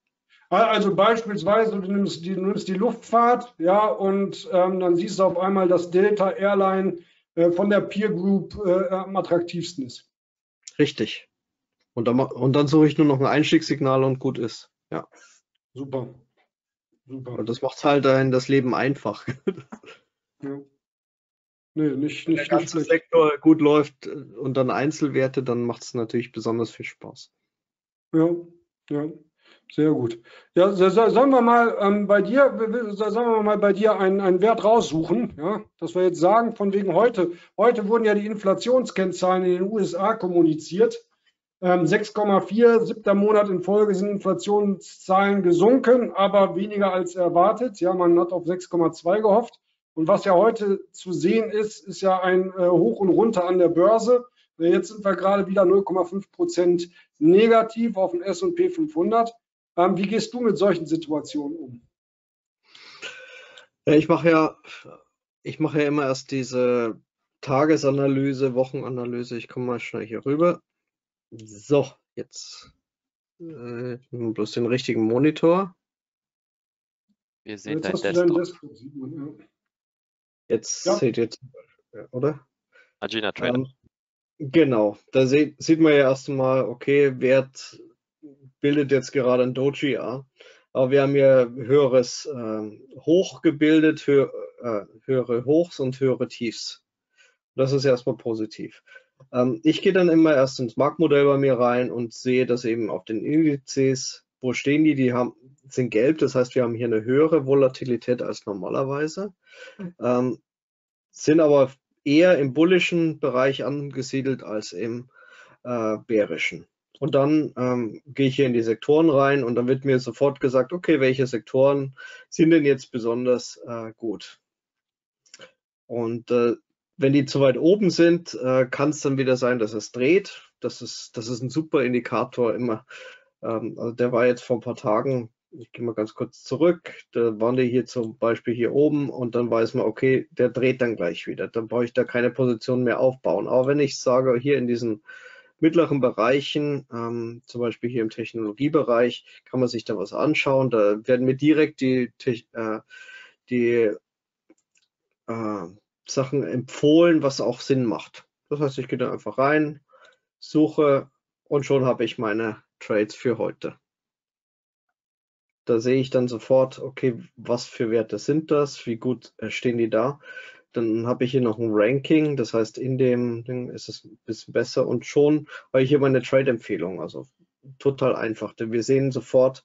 also beispielsweise, du nimmst die, du nimmst die Luftfahrt, ja, und ähm, dann siehst du auf einmal, dass Delta Airline äh, von der Peer Group äh, am attraktivsten ist. Richtig. Und dann, und dann suche ich nur noch ein Einstiegssignal und gut ist. Ja. Super. Super. Und das macht halt ein, das Leben einfach. ja. Nee, nicht, nicht, Wenn der ganze nicht Sektor gut läuft und dann Einzelwerte, dann macht es natürlich besonders viel Spaß. Ja, ja. Sehr gut. Ja, sollen wir mal ähm, bei dir, sagen wir mal bei dir einen, einen Wert raussuchen, ja, dass wir jetzt sagen, von wegen heute, heute wurden ja die Inflationskennzahlen in den USA kommuniziert. Ähm, 6,4, siebter Monat in Folge sind Inflationszahlen gesunken, aber weniger als erwartet. Ja, man hat auf 6,2 gehofft. Und was ja heute zu sehen ist, ist ja ein äh, Hoch und Runter an der Börse. Jetzt sind wir gerade wieder 0,5 Prozent negativ auf dem S&P 500. Ähm, wie gehst du mit solchen Situationen um? Ich mache ja, ich mache ja immer erst diese Tagesanalyse, Wochenanalyse. Ich komme mal schnell hier rüber. So, jetzt äh, bloß den richtigen Monitor. Wir sehen jetzt dein Desktop. Desktop man, ja. Jetzt ja. seht ihr, oder? Agina Trader. Ähm, genau, da sieht, sieht man ja erstmal, okay, Wert bildet jetzt gerade ein Doji an. Aber wir haben hier höheres äh, Hoch gebildet, hö äh, höhere Hochs und höhere Tiefs. Das ist erstmal positiv. Ähm, ich gehe dann immer erst ins Marktmodell bei mir rein und sehe, dass eben auf den Indizes, wo stehen die? Die haben, sind gelb, das heißt, wir haben hier eine höhere Volatilität als normalerweise, ähm, sind aber eher im bullischen Bereich angesiedelt als im äh, bärischen. Und dann ähm, gehe ich hier in die Sektoren rein und dann wird mir sofort gesagt, okay, welche Sektoren sind denn jetzt besonders äh, gut? Und äh, wenn die zu weit oben sind, äh, kann es dann wieder sein, dass es dreht. das ist, das ist ein super Indikator immer. Ähm, also der war jetzt vor ein paar Tagen, ich gehe mal ganz kurz zurück, da waren die hier zum Beispiel hier oben und dann weiß man, okay, der dreht dann gleich wieder. Dann brauche ich da keine Position mehr aufbauen. Aber wenn ich sage, hier in diesen mittleren Bereichen, ähm, zum Beispiel hier im Technologiebereich, kann man sich da was anschauen. Da werden mir direkt die, äh, die äh, Sachen empfohlen, was auch Sinn macht. Das heißt, ich gehe da einfach rein, suche und schon habe ich meine Trades für heute. Da sehe ich dann sofort, okay, was für Werte sind das, wie gut äh, stehen die da. Dann habe ich hier noch ein Ranking, das heißt, in dem Ding ist es ein bisschen besser und schon habe ich hier meine Trade-Empfehlung. Also total einfach, denn wir sehen sofort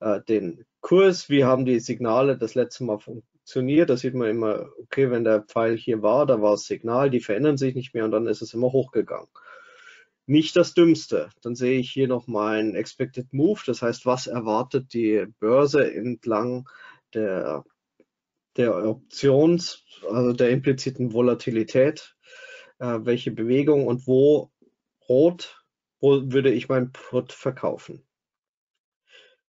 äh, den Kurs, wie haben die Signale das letzte Mal funktioniert. Da sieht man immer, okay, wenn der Pfeil hier war, da war das Signal, die verändern sich nicht mehr und dann ist es immer hochgegangen. Nicht das Dümmste. Dann sehe ich hier noch mein Expected Move, das heißt, was erwartet die Börse entlang der, der Options, also der impliziten Volatilität, äh, welche Bewegung und wo rot, wo würde ich mein Put verkaufen.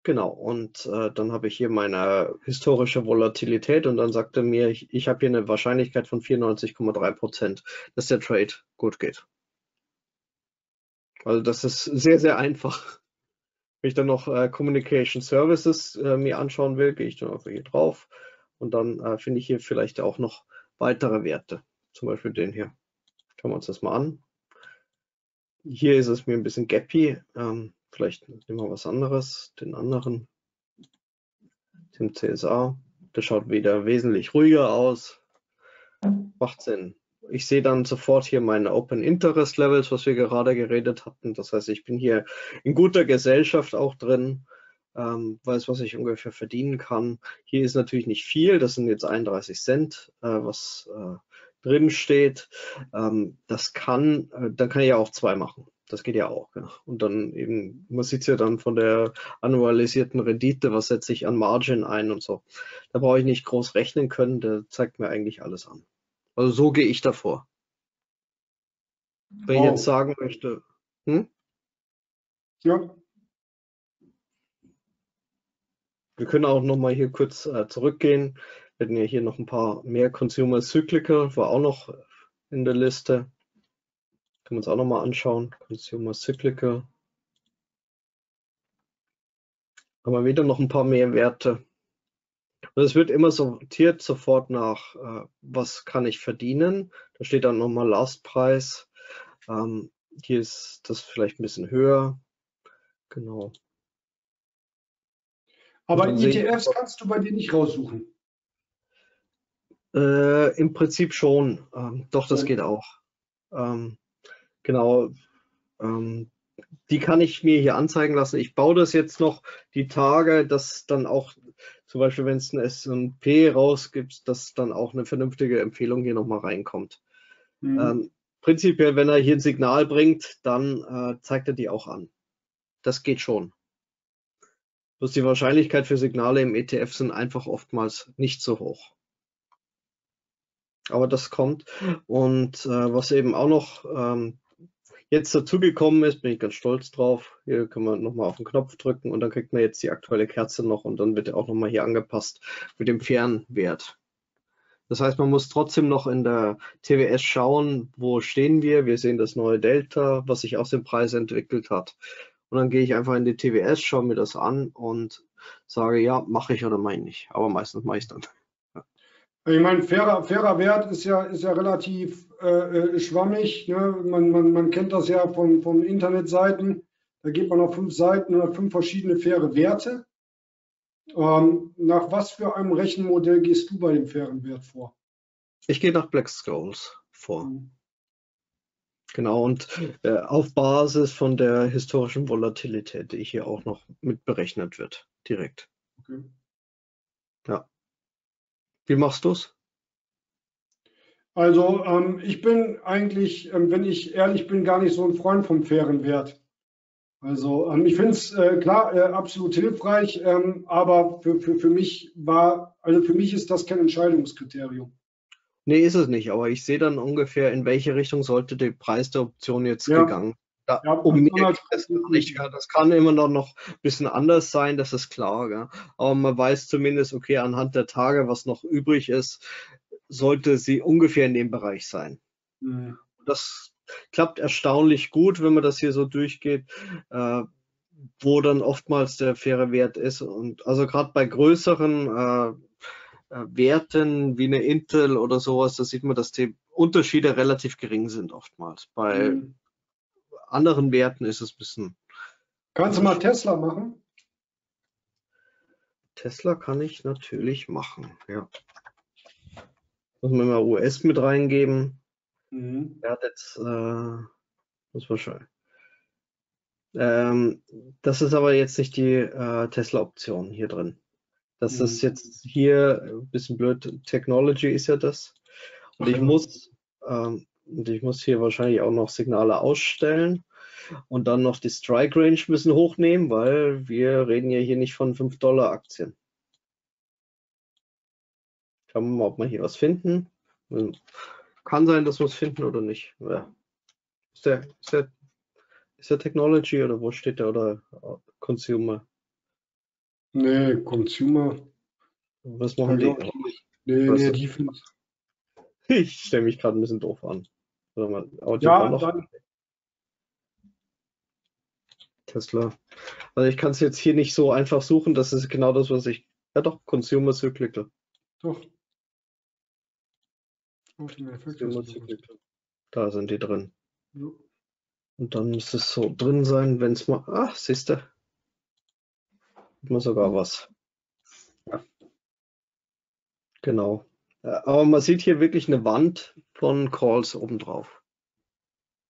Genau, und äh, dann habe ich hier meine historische Volatilität und dann sagt er mir, ich, ich habe hier eine Wahrscheinlichkeit von 94,3 Prozent, dass der Trade gut geht. Also das ist sehr, sehr einfach. Wenn ich dann noch äh, Communication Services äh, mir anschauen will, gehe ich dann einfach hier drauf und dann äh, finde ich hier vielleicht auch noch weitere Werte. Zum Beispiel den hier. Schauen wir uns das mal an. Hier ist es mir ein bisschen gappy. Ähm, Vielleicht nehmen wir was anderes, den anderen, den CSA. Der schaut wieder wesentlich ruhiger aus. Macht Sinn. Ich sehe dann sofort hier meine Open Interest Levels, was wir gerade geredet hatten. Das heißt, ich bin hier in guter Gesellschaft auch drin, ähm, weiß, was ich ungefähr verdienen kann. Hier ist natürlich nicht viel, das sind jetzt 31 Cent, äh, was äh, drin steht. Ähm, das kann, äh, dann kann ich ja auch zwei machen. Das geht ja auch. Ja. Und dann eben, man sieht ja dann von der annualisierten Rendite, was setze ich an Margin ein und so. Da brauche ich nicht groß rechnen können, der zeigt mir eigentlich alles an. Also so gehe ich davor. Wenn wow. ich jetzt sagen möchte, hm? Ja. Wir können auch noch mal hier kurz äh, zurückgehen. Wir hatten ja hier noch ein paar mehr Consumer Cyclical, war auch noch in der Liste. Können wir uns auch nochmal anschauen. Consumer Cyclical. Haben wir wieder noch ein paar mehr Werte. Und es wird immer sortiert sofort nach, äh, was kann ich verdienen. Da steht dann nochmal Lastpreis. Ähm, hier ist das vielleicht ein bisschen höher. Genau. Aber ETFs e kannst du bei dir nicht raussuchen. Äh, Im Prinzip schon. Ähm, doch, das ja. geht auch. Ähm, Genau. Ähm, die kann ich mir hier anzeigen lassen. Ich baue das jetzt noch die Tage, dass dann auch, zum Beispiel, wenn es ein S&P rausgibt, dass dann auch eine vernünftige Empfehlung hier nochmal reinkommt. Mhm. Ähm, prinzipiell, wenn er hier ein Signal bringt, dann äh, zeigt er die auch an. Das geht schon. Bloß die Wahrscheinlichkeit für Signale im ETF sind einfach oftmals nicht so hoch. Aber das kommt. Und äh, was eben auch noch ähm, jetzt dazugekommen ist, bin ich ganz stolz drauf. Hier kann man nochmal auf den Knopf drücken und dann kriegt man jetzt die aktuelle Kerze noch und dann wird er auch nochmal hier angepasst mit dem Fernwert. Das heißt, man muss trotzdem noch in der TWS schauen, wo stehen wir. Wir sehen das neue Delta, was sich aus dem Preis entwickelt hat. Und dann gehe ich einfach in die TWS, schaue mir das an und sage, ja, mache ich oder mache ich nicht. Aber meistens mache ich dann. Ich meine, fairer, fairer Wert ist ja, ist ja relativ äh, äh, schwammig. Ne? Man, man, man kennt das ja von, von Internetseiten. Da geht man auf fünf Seiten und hat fünf verschiedene faire Werte. Ähm, nach was für einem Rechenmodell gehst du bei dem fairen Wert vor? Ich gehe nach Black Scholes vor. Mhm. Genau, und äh, auf Basis von der historischen Volatilität, die hier auch noch mit berechnet wird, direkt. Okay. Ja. Wie machst du es? Also ähm, ich bin eigentlich, ähm, wenn ich ehrlich bin, gar nicht so ein Freund vom fairen Wert. Also ähm, ich finde es äh, klar äh, absolut hilfreich, ähm, aber für, für, für mich war, also für mich ist das kein Entscheidungskriterium. Nee, ist es nicht, aber ich sehe dann ungefähr, in welche Richtung sollte der Preis der Option jetzt ja. gegangen Ja, ja um mehr das, nicht, ja, das kann immer noch, noch ein bisschen anders sein, das ist klar. Ja. Aber man weiß zumindest, okay, anhand der Tage, was noch übrig ist, sollte sie ungefähr in dem Bereich sein. Mhm. Das klappt erstaunlich gut, wenn man das hier so durchgeht, äh, wo dann oftmals der faire Wert ist. Und also gerade bei größeren äh, Werten wie eine Intel oder sowas, da sieht man, dass die Unterschiede relativ gering sind oftmals. Bei mhm. anderen Werten ist es ein bisschen. Kannst du mal Tesla machen? Tesla kann ich natürlich machen, ja. Muss man mal US mit reingeben. Mhm. Er hat jetzt, äh, muss man schauen. Ähm, das ist aber jetzt nicht die äh, Tesla-Option hier drin. Das mhm. ist jetzt hier ein bisschen blöd. Technology ist ja das. Und ich muss, ähm, und ich muss hier wahrscheinlich auch noch Signale ausstellen und dann noch die Strike Range ein bisschen hochnehmen, weil wir reden ja hier nicht von 5 Dollar Aktien. Schauen wir mal, ob wir hier was finden. Kann sein, dass wir es finden oder nicht. Ja. Ist, der, ist, der, ist der Technology oder wo steht der oder Consumer? Nee, Consumer. Was machen die? Nee, nee, die finden Ich stelle mich gerade ein bisschen doof an. Mal, ja, dann. Tesla. Also ich kann es jetzt hier nicht so einfach suchen, das ist genau das, was ich. Ja doch, Consumer Cyclical. Doch. Consumer Cyclical. Da sind die drin. Ja. Und dann müsste es so drin sein, wenn es mal. Ach, siehst du. Immer sogar was. Ja. Genau. Aber man sieht hier wirklich eine Wand von Calls obendrauf.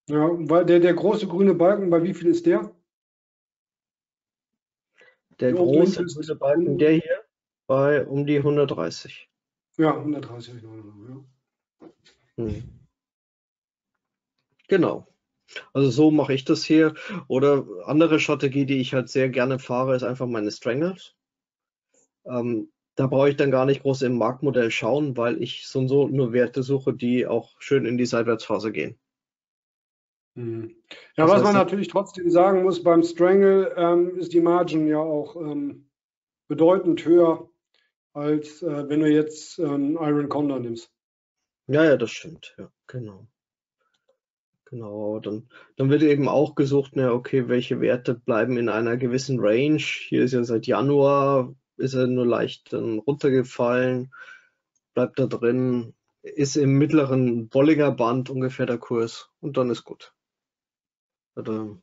Ja, weil der, der große grüne Balken, bei wie viel ist der? Der die große grüne Balken, der hier, bei um die 130. Ja, 130. Ja. Hm. Genau. Also so mache ich das hier. Oder andere Strategie, die ich halt sehr gerne fahre, ist einfach meine Strangles. Ähm, da brauche ich dann gar nicht groß im Marktmodell schauen, weil ich so und so nur Werte suche, die auch schön in die Seitwärtsphase gehen. Mhm. Ja, das was man natürlich trotzdem sagen muss, beim Strangle ähm, ist die Margin ja auch ähm, bedeutend höher, als äh, wenn du jetzt ähm, Iron Condor nimmst. Ja, ja, das stimmt, ja, genau. Genau, dann, dann wird eben auch gesucht, ne, okay, welche Werte bleiben in einer gewissen Range. Hier ist ja seit Januar, ist er nur leicht dann runtergefallen, bleibt da drin, ist im mittleren Bollinger Band ungefähr der Kurs und dann ist gut. Oder,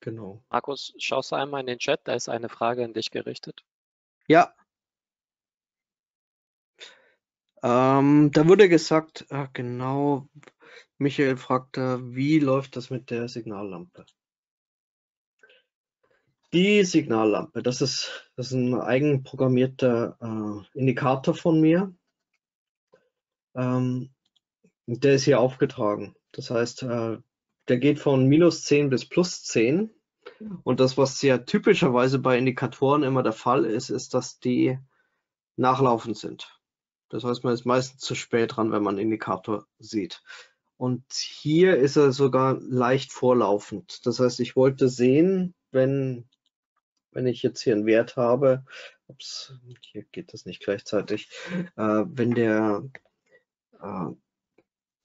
genau. Markus, schaust du einmal in den Chat, da ist eine Frage an dich gerichtet. Ja, ähm, da wurde gesagt, ah, genau, Michael fragte, wie läuft das mit der Signallampe? Die Signallampe, das ist, das ist ein eigenprogrammierter äh, Indikator von mir. Ähm, der ist hier aufgetragen. Das heißt, äh, der geht von minus 10 bis plus 10. Und das, was ja typischerweise bei Indikatoren immer der Fall ist, ist, dass die nachlaufend sind. Das heißt, man ist meistens zu spät dran, wenn man einen Indikator sieht. Und hier ist er sogar leicht vorlaufend. Das heißt, ich wollte sehen, wenn, wenn ich jetzt hier einen Wert habe, ups, hier geht das nicht gleichzeitig, äh, wenn der äh,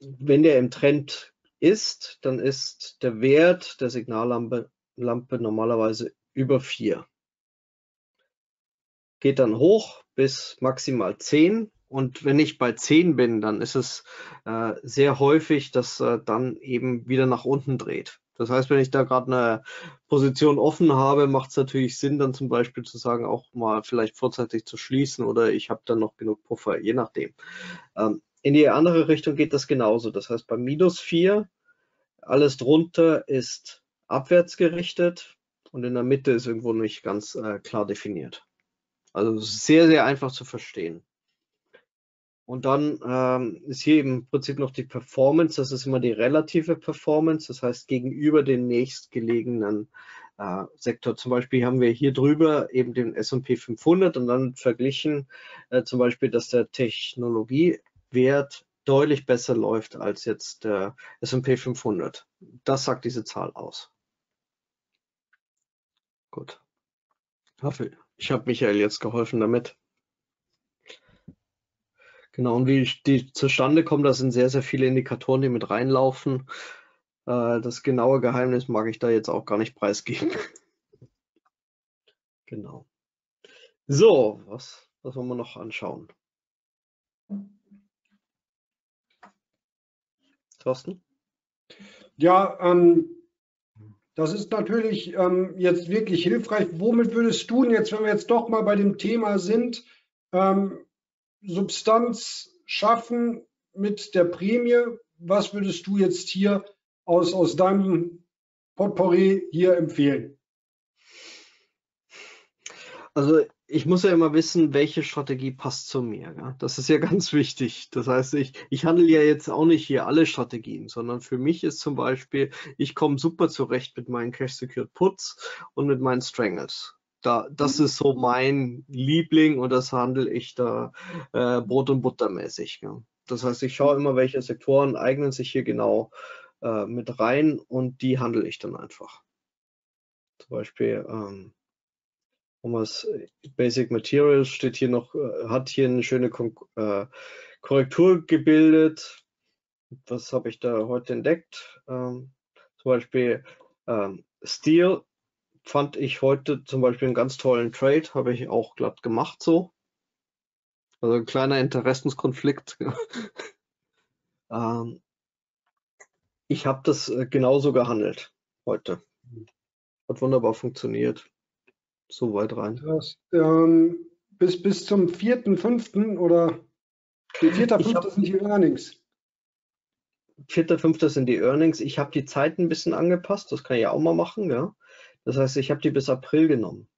wenn der im Trend ist, dann ist der Wert der Signallampe Lampe normalerweise über 4. Geht dann hoch bis maximal 10 und wenn ich bei 10 bin, dann ist es äh, sehr häufig, dass äh, dann eben wieder nach unten dreht. Das heißt, wenn ich da gerade eine Position offen habe, macht es natürlich Sinn, dann zum Beispiel zu sagen, auch mal vielleicht vorzeitig zu schließen oder ich habe dann noch genug Puffer, je nachdem. Ähm, in die andere Richtung geht das genauso. Das heißt, bei minus 4, alles drunter ist abwärts gerichtet und in der Mitte ist irgendwo nicht ganz äh, klar definiert. Also sehr, sehr einfach zu verstehen. Und dann ähm, ist hier im Prinzip noch die Performance, das ist immer die relative Performance, das heißt gegenüber den nächstgelegenen äh, Sektor. Zum Beispiel haben wir hier drüber eben den S&P 500 und dann verglichen äh, zum Beispiel, dass der Technologiewert deutlich besser läuft als jetzt der S&P 500. Das sagt diese Zahl aus. Gut. Ich hoffe, ich habe Michael jetzt geholfen damit. Genau, und wie die zustande kommen, da sind sehr, sehr viele Indikatoren, die mit reinlaufen. Äh, das genaue Geheimnis mag ich da jetzt auch gar nicht preisgeben. genau. So, was, was wollen wir noch anschauen? Thorsten? Ja, ähm, das ist natürlich ähm, jetzt wirklich hilfreich. Womit würdest du jetzt, wenn wir jetzt doch mal bei dem Thema sind, ähm, Substanz schaffen mit der Prämie? Was würdest du jetzt hier aus, aus deinem Potpourri hier empfehlen? Also ich muss ja immer wissen, welche Strategie passt zu mir. Ja? Das ist ja ganz wichtig. Das heißt, ich, ich handle ja jetzt auch nicht hier alle Strategien, sondern für mich ist zum Beispiel, ich komme super zurecht mit meinen Cash Secured Puts und mit meinen Strangles. Da, das ist so mein Liebling und das handle ich da äh, Brot- und Buttermäßig. Ja? Das heißt, ich schaue immer, welche Sektoren eignen sich hier genau äh, mit rein und die handle ich dann einfach. Zum Beispiel ähm, Thomas Basic Materials steht hier noch, äh, hat hier eine schöne Kon äh, Korrektur gebildet. Was habe ich da heute entdeckt? Ähm, zum Beispiel ähm, Steel fand ich heute zum Beispiel einen ganz tollen Trade, habe ich auch glatt gemacht so. Also ein kleiner Interessenskonflikt. ähm, ich habe das äh, genauso gehandelt heute. Hat wunderbar funktioniert so weit rein. Das, ähm, bis, bis zum 4.5. oder die 4.5. sind die Earnings. 4.5. sind die Earnings. Ich habe die Zeit ein bisschen angepasst, das kann ich auch mal machen. Ja. Das heißt, ich habe die bis April genommen.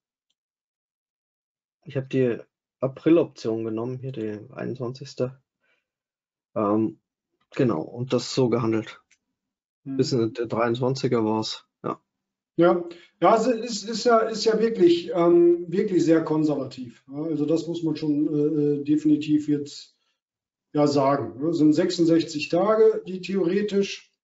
Ich habe die April-Option genommen, hier die 21. Ähm, genau, und das so gehandelt. Hm. Bis in der 23er war es. Ja, ja es ist, ist, ja, ist ja wirklich, ähm, wirklich sehr konservativ. Ja, also das muss man schon äh, äh definitiv jetzt ja sagen. Es sind 66 Tage, die theoretisch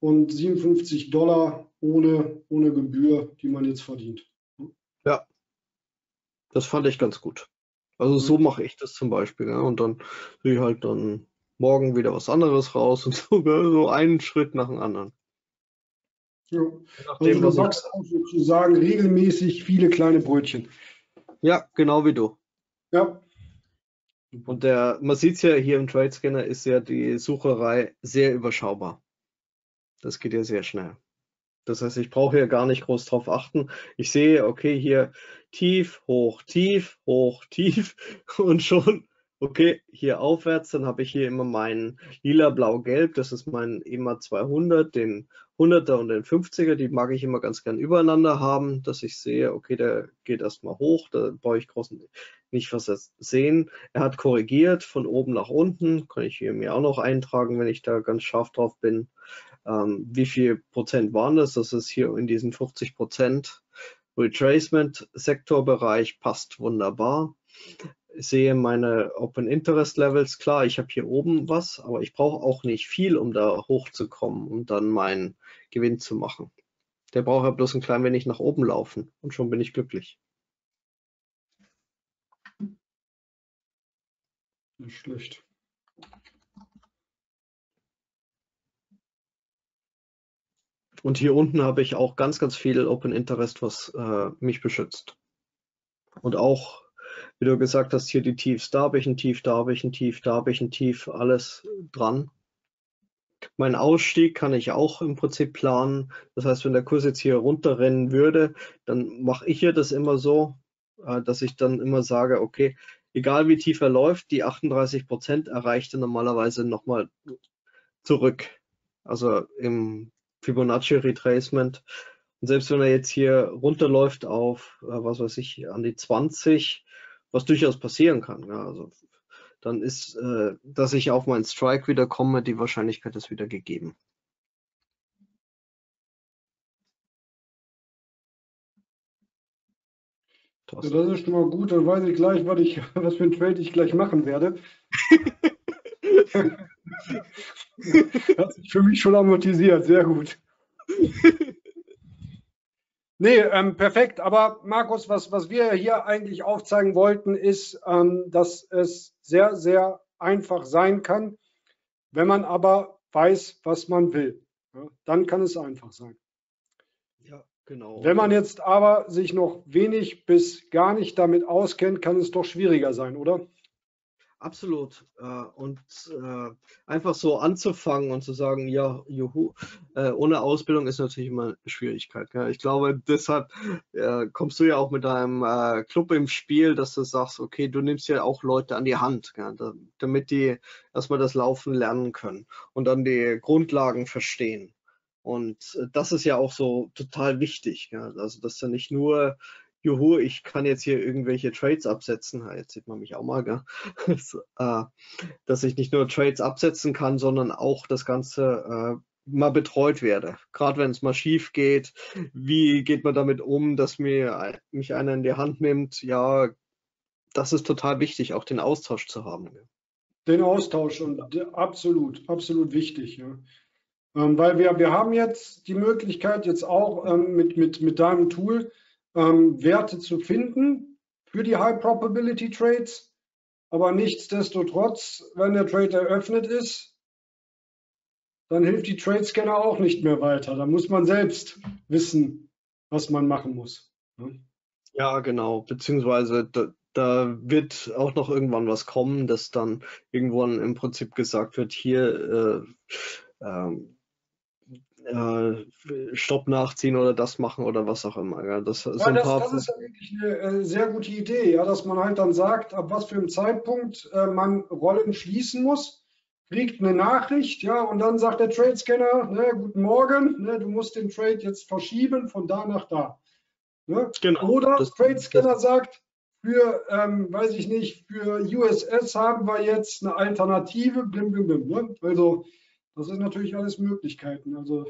und 57 Dollar ohne, ohne Gebühr, die man jetzt verdient. Ja, das fand ich ganz gut. Also so mache ich das zum Beispiel. Ja, und dann sehe ich halt dann morgen wieder was anderes raus und so, so einen Schritt nach dem anderen. Ja. Also du backst auch sozusagen regelmäßig viele kleine Brötchen. Ja, genau wie du. Ja. Und der, man sieht es ja hier im Trade Scanner, ist ja die Sucherei sehr überschaubar. Das geht ja sehr schnell. Das heißt, ich brauche hier gar nicht groß drauf achten. Ich sehe, okay, hier tief, hoch, tief, hoch, tief und schon okay, hier aufwärts, dann habe ich hier immer meinen lila, blau, gelb, das ist mein EMA 200, den 100er und den 50er, die mag ich immer ganz gern übereinander haben, dass ich sehe, okay, der geht erstmal hoch, da brauche ich groß nicht was sehen. Er hat korrigiert von oben nach unten, kann ich hier mir auch noch eintragen, wenn ich da ganz scharf drauf bin. Ähm, wie viel Prozent waren das? Das ist hier in diesen 50 Prozent. Retracement-Sektorbereich passt wunderbar sehe meine Open Interest Levels. Klar, ich habe hier oben was, aber ich brauche auch nicht viel, um da hochzukommen und dann meinen Gewinn zu machen. Der braucht ja bloß ein klein wenig nach oben laufen und schon bin ich glücklich. Nicht schlecht. Und hier unten habe ich auch ganz, ganz viel Open Interest, was äh, mich beschützt. Und auch wie du gesagt hast, hier die Tiefs, da habe ich ein Tief, da habe ich ein Tief, da habe ich ein Tief, alles dran. Mein Ausstieg kann ich auch im Prinzip planen. Das heißt, wenn der Kurs jetzt hier runterrennen würde, dann mache ich hier das immer so, äh, dass ich dann immer sage, okay, egal wie tief er läuft, die 38 Prozent erreicht er normalerweise nochmal zurück. Also im Fibonacci Retracement. Und selbst wenn er jetzt hier runterläuft auf, äh, was weiß ich, an die 20, was durchaus passieren kann. Ja, also dann ist, äh, dass ich auf meinen Strike wieder komme, die Wahrscheinlichkeit ist wieder gegeben. Ja, das ist schon mal gut, dann weiß ich gleich, was, ich, was für ein Trade ich gleich machen werde. Hat sich für mich schon amortisiert, sehr gut. Nee, ähm, perfekt. Aber Markus, was, was wir hier eigentlich aufzeigen wollten, ist, ähm, dass es sehr, sehr einfach sein kann, wenn man aber weiß, was man will. Ja, dann kann es einfach sein. Ja, genau. Wenn man jetzt aber sich noch wenig bis gar nicht damit auskennt, kann es doch schwieriger sein, oder? Absolut. Äh, und äh, einfach so anzufangen und zu sagen, ja, juhu, äh, ohne Ausbildung ist natürlich immer eine Schwierigkeit. Ich glaube, deshalb kommst du ja auch mit deinem Club im Spiel, dass du sagst, okay, du nimmst ja auch Leute an die Hand, damit die erstmal das Laufen lernen können und dann die Grundlagen verstehen. Und das ist ja auch so total wichtig. Also, dass du nicht nur juhu, ich kann jetzt hier irgendwelche Trades absetzen. Jetzt sieht man mich auch mal, gell? Äh, dass ich nicht nur Trades absetzen kann, sondern auch das Ganze äh, mal betreut werde. Gerade wenn es mal schief geht, wie geht man damit um, dass mir mich einer in die Hand nimmt? Ja, das ist total wichtig, auch den Austausch zu haben. Den Austausch und absolut, absolut wichtig. Ja. Ähm, weil wir, wir haben jetzt die Möglichkeit, jetzt auch ähm, mit, mit, mit deinem Tool, ähm, Werte zu finden für die High Probability Trades. Aber nichtsdestotrotz, wenn der Trade eröffnet ist, dann hilft die Trade Scanner auch nicht mehr weiter. Da muss man selbst wissen, was man machen muss. Ne? Ja, genau. Beziehungsweise da, da, wird auch noch irgendwann was kommen, dass dann irgendwann im Prinzip gesagt wird, hier äh, ähm, äh, Stopp nachziehen oder das machen oder was auch immer. Ja, das, ja, das, das, ist ja wirklich eine äh, sehr gute Idee, ja, dass man halt dann sagt, ab was für einem Zeitpunkt äh, man Rollen schließen muss, kriegt eine Nachricht, ja, und dann sagt der Trade Scanner, ne, guten Morgen, ne, du musst den Trade jetzt verschieben von da nach da. Ne? Genau, oder das, Trade Scanner das, sagt, für, ähm, weiß ich nicht, für USS haben wir jetzt eine Alternative, blim, blim, blim. Ne? Also das sind natürlich alles Möglichkeiten. Also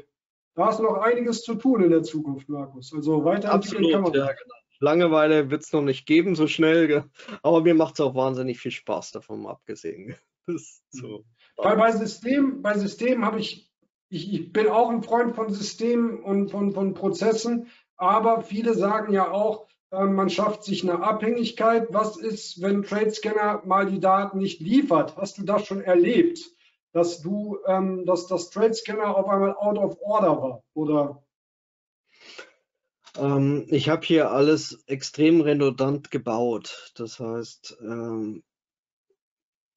da ist noch einiges zu tun in der Zukunft, Markus. Also weiterentwickeln kann man. Ja, genau. Langeweile wird es noch nicht geben so schnell, aber mir macht es auch wahnsinnig viel Spaß davon abgesehen. So. Weil bei System, bei Systemen habe ich, ich, ich bin auch ein Freund von Systemen und von, von Prozessen, aber viele sagen ja auch, äh, man schafft sich eine Abhängigkeit. Was ist, wenn Trade Scanner mal die Daten nicht liefert? Hast du das schon erlebt? Dass du, ähm, dass das Trade Scanner auf einmal out of order war, oder? Ähm, ich habe hier alles extrem redundant gebaut. Das heißt, ähm,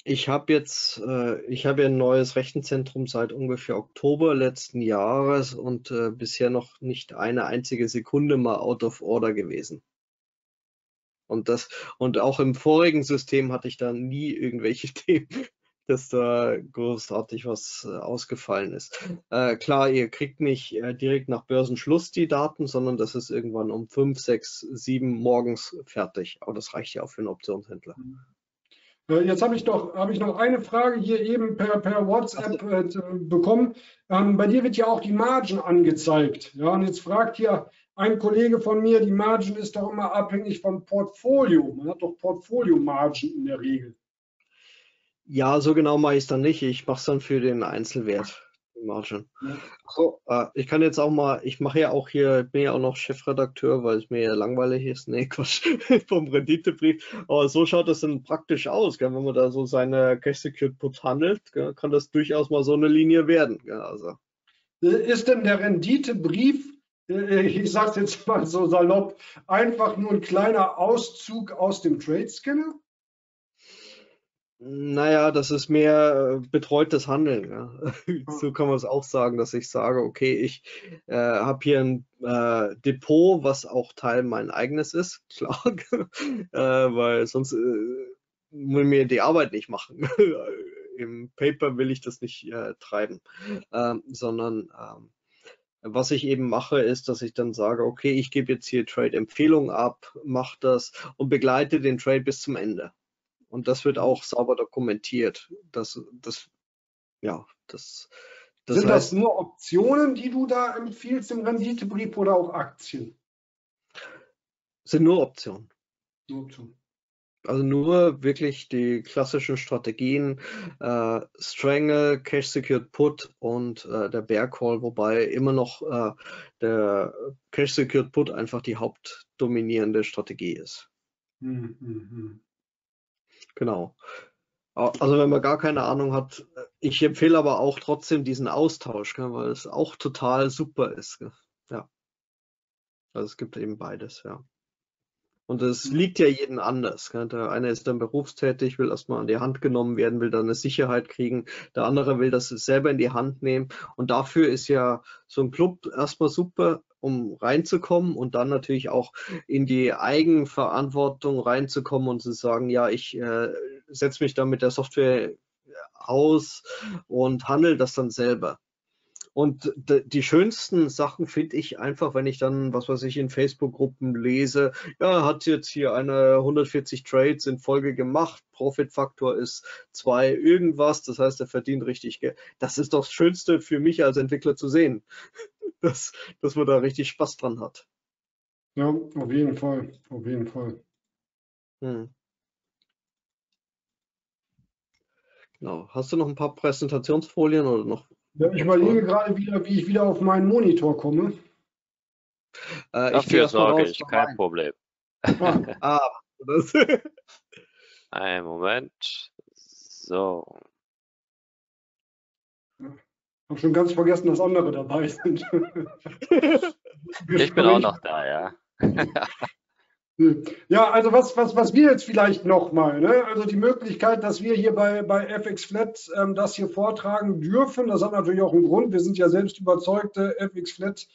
ich habe jetzt, äh, ich habe ein neues Rechenzentrum seit ungefähr Oktober letzten Jahres und äh, bisher noch nicht eine einzige Sekunde mal out of order gewesen. Und das, und auch im vorigen System hatte ich da nie irgendwelche Themen, dass da großartig was äh, ausgefallen ist. Äh, klar, ihr kriegt nicht äh, direkt nach Börsenschluss die Daten, sondern das ist irgendwann um 5, 6, 7 morgens fertig. Aber das reicht ja auch für einen Optionshändler. Äh, jetzt habe ich, noch, hab ich noch eine Frage hier eben per, per WhatsApp äh, bekommen. Ähm, bei dir wird ja auch die Margin angezeigt. Ja, und jetzt fragt hier ein Kollege von mir, die Margin ist doch immer abhängig vom Portfolio. Man hat doch Portfolio-Margin in der Regel. Ja, so genau mache ich es dann nicht. Ich mache es dann für den Einzelwert. Margin. So, äh, ich kann jetzt auch mal, ich mache ja auch hier, bin ja auch noch Chefredakteur, weil es mir ja langweilig ist. Nee, Quatsch, vom Renditebrief. Aber so schaut das dann praktisch aus, gell? wenn man da so seine Cash Secured Put handelt, gell? kann das durchaus mal so eine Linie werden. Gell? Also. Ist denn der Renditebrief, äh, ich sage es jetzt mal so salopp, einfach nur ein kleiner Auszug aus dem Trade Scanner? Naja, das ist mehr äh, betreutes Handeln. Ja. so kann man es auch sagen, dass ich sage, okay, ich äh, habe hier ein äh, Depot, was auch Teil mein eigenes ist, klar, äh, weil sonst äh, will mir die Arbeit nicht machen. Im Paper will ich das nicht äh, treiben, ähm, sondern ähm, was ich eben mache, ist, dass ich dann sage, okay, ich gebe jetzt hier Trade-Empfehlungen ab, mache das und begleite den Trade bis zum Ende. Und das wird auch sauber dokumentiert. Das, das, ja, das, das Sind heißt, das nur Optionen, die du da empfiehlst im Renditebrief oder auch Aktien? Sind nur Optionen. Nur Optionen. Also nur wirklich die klassischen Strategien, äh, Strangle, Cache Secured Put und äh, der Bear Call, wobei immer noch äh, der Cache Secured Put einfach die hauptdominierende Strategie ist. Mhm. Genau. Also wenn man gar keine Ahnung hat, ich empfehle aber auch trotzdem diesen Austausch, weil es auch total super ist. Ja. Also es gibt eben beides, ja. Und es mhm. liegt ja jeden anders. Der eine ist dann berufstätig, will erstmal an die Hand genommen werden, will dann eine Sicherheit kriegen. Der andere will das selber in die Hand nehmen. Und dafür ist ja so ein Club erstmal super, um reinzukommen und dann natürlich auch in die Eigenverantwortung reinzukommen und zu sagen, ja, ich äh, setze mich dann mit der Software aus und handle das dann selber. Und die schönsten Sachen finde ich einfach, wenn ich dann, was weiß ich, in Facebook-Gruppen lese, ja, hat jetzt hier eine 140 Trades in Folge gemacht, Profitfaktor ist zwei irgendwas, das heißt, er verdient richtig Geld. Das ist doch das Schönste für mich als Entwickler zu sehen, dass, dass man da richtig Spaß dran hat. Ja, auf jeden Fall, auf jeden Fall. Hm. Genau. Hast du noch ein paar Präsentationsfolien oder noch ja, ich überlege gerade wieder, wie ich wieder auf meinen Monitor komme. Äh, Dafür sorge ich, kein rein. Problem. Ah. das Ein Moment. So. Ich habe schon ganz vergessen, dass andere dabei sind. ich bin auch noch da, ja. Ja, also was, was, was wir jetzt vielleicht nochmal, ne? also die Möglichkeit, dass wir hier bei, bei FX Flat ähm, das hier vortragen dürfen, das hat natürlich auch einen Grund. Wir sind ja selbst überzeugte FX Flat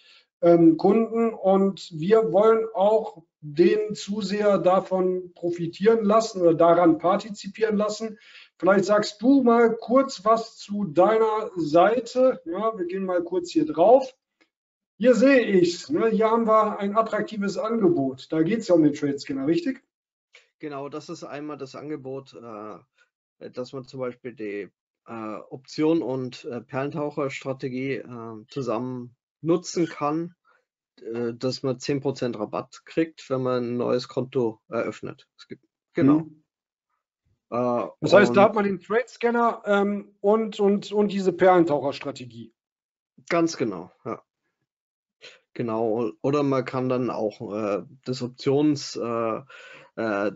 ähm, Kunden und wir wollen auch den Zuseher davon profitieren lassen oder daran partizipieren lassen. Vielleicht sagst du mal kurz was zu deiner Seite. Ja, wir gehen mal kurz hier drauf. Hier sehe ich es. Ne? Hier haben wir ein attraktives Angebot. Da geht es ja um den Trade Scanner, richtig? Genau, das ist einmal das Angebot, äh, dass man zum Beispiel die äh, Option und äh, Perlentaucher-Strategie äh, zusammen nutzen kann, äh, dass man 10% Rabatt kriegt, wenn man ein neues Konto eröffnet. Gibt, genau. Hm. das heißt, da hat man den Trade Scanner ähm, und, und, und diese Perlentaucher-Strategie. Ganz genau, ja. Genau, oder man kann dann auch äh, das Options äh, äh,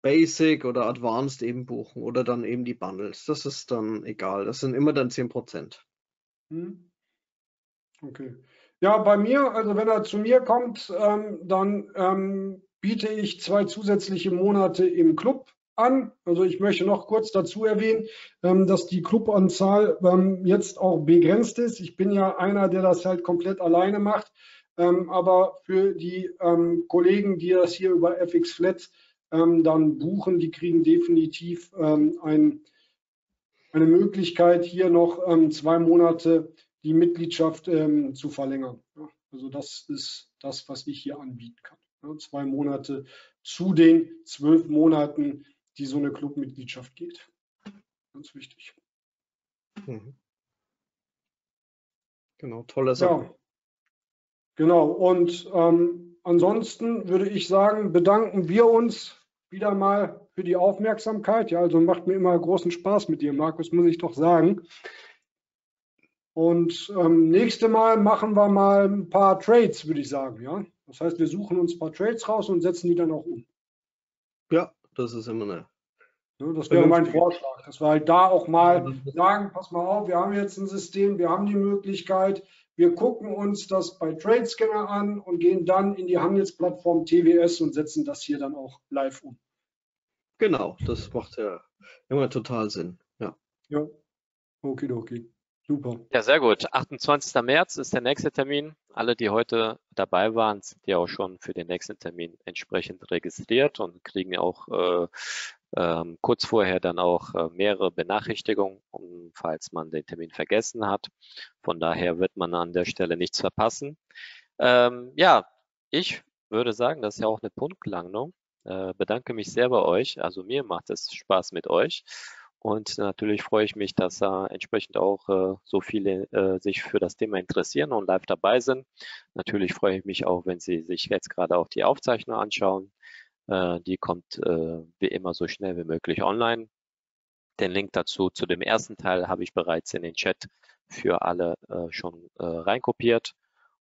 Basic oder Advanced eben buchen oder dann eben die Bundles. Das ist dann egal. Das sind immer dann 10%. Hm. Okay. Ja, bei mir, also wenn er zu mir kommt, ähm, dann ähm, biete ich zwei zusätzliche Monate im Club an. Also ich möchte noch kurz dazu erwähnen, ähm, dass die Clubanzahl ähm, jetzt auch begrenzt ist. Ich bin ja einer, der das halt komplett alleine macht. Ähm, aber für die Kollegen, die das hier über FX Flat dann buchen, die kriegen definitiv ein, eine Möglichkeit, hier noch zwei Monate die Mitgliedschaft zu verlängern. also das ist das, was ich hier anbieten kann. zwei Monate zu den zwölf Monaten, die so eine Clubmitgliedschaft geht. Ganz wichtig. Mhm. Genau, tolle Sache. Ja, genau. Und ähm, ansonsten würde ich sagen, bedanken wir uns wieder mal für die Aufmerksamkeit. Ja, also macht mir immer großen Spaß mit dir, Markus, muss ich doch sagen. Und ähm, nächste Mal machen wir mal ein paar Trades, würde ich sagen. Ja, das heißt, wir suchen uns ein paar Trades raus und setzen die dann auch um. Ja, das ist immer eine. das wäre mein Vorschlag, dass wir halt da auch mal sagen, pass mal auf, wir haben jetzt ein System, wir haben die Möglichkeit, wir gucken uns das bei Tradescanner an und gehen dann in die Handelsplattform TWS und setzen das hier dann auch live um. Genau, das macht ja immer total Sinn. Ja. Ja, okay, okay. Super. Ja, sehr gut. 28. März ist der nächste Termin. Alle, die heute dabei waren, sind ja auch schon für den nächsten Termin entsprechend registriert und kriegen auch äh, ähm, kurz vorher dann auch äh, mehrere Benachrichtigungen, um, falls man den Termin vergessen hat. Von daher wird man an der Stelle nichts verpassen. Ähm, ja, ich würde sagen, das ist ja auch eine Punktlandung. Äh, bedanke mich sehr bei euch. Also mir macht es Spaß mit euch. Und natürlich freue ich mich, dass äh, entsprechend auch äh, so viele äh, sich für das Thema interessieren und live dabei sind. Natürlich freue ich mich auch, wenn Sie sich jetzt gerade auch die Aufzeichnung anschauen. Äh, die kommt äh, wie immer so schnell wie möglich online. Den Link dazu zu dem ersten Teil habe ich bereits in den Chat für alle äh, schon äh, reinkopiert.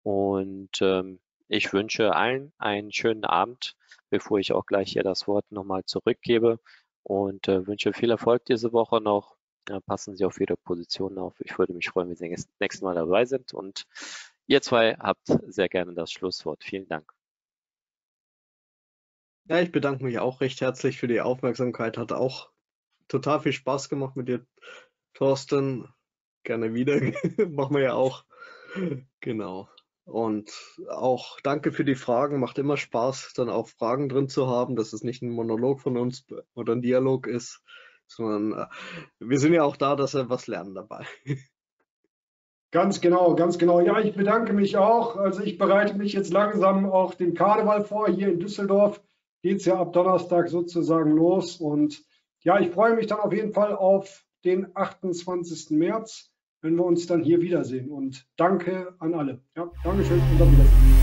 Und ähm, ich wünsche allen einen schönen Abend, bevor ich auch gleich hier das Wort nochmal zurückgebe und äh, wünsche viel Erfolg diese Woche noch. Ja, passen Sie auf Ihre Position auf. Ich würde mich freuen, wenn Sie das nächste Mal dabei sind. Und ihr zwei habt sehr gerne das Schlusswort. Vielen Dank. Ja, ich bedanke mich auch recht herzlich für die Aufmerksamkeit. Hat auch total viel Spaß gemacht mit dir, Thorsten. Gerne wieder. Machen wir ja auch. Genau. Und auch danke für die Fragen. Macht immer Spaß, dann auch Fragen drin zu haben, dass es nicht ein Monolog von uns oder ein Dialog ist, sondern äh, wir sind ja auch da, dass wir was lernen dabei. Ganz genau, ganz genau. Ja, ich bedanke mich auch. Also ich bereite mich jetzt langsam auch dem Karneval vor. Hier in Düsseldorf geht es ja ab Donnerstag sozusagen los. Und ja, ich freue mich dann auf jeden Fall auf den 28. März wenn wir uns dann hier wiedersehen. Und danke an alle. Ja, Dankeschön und auf Wiedersehen.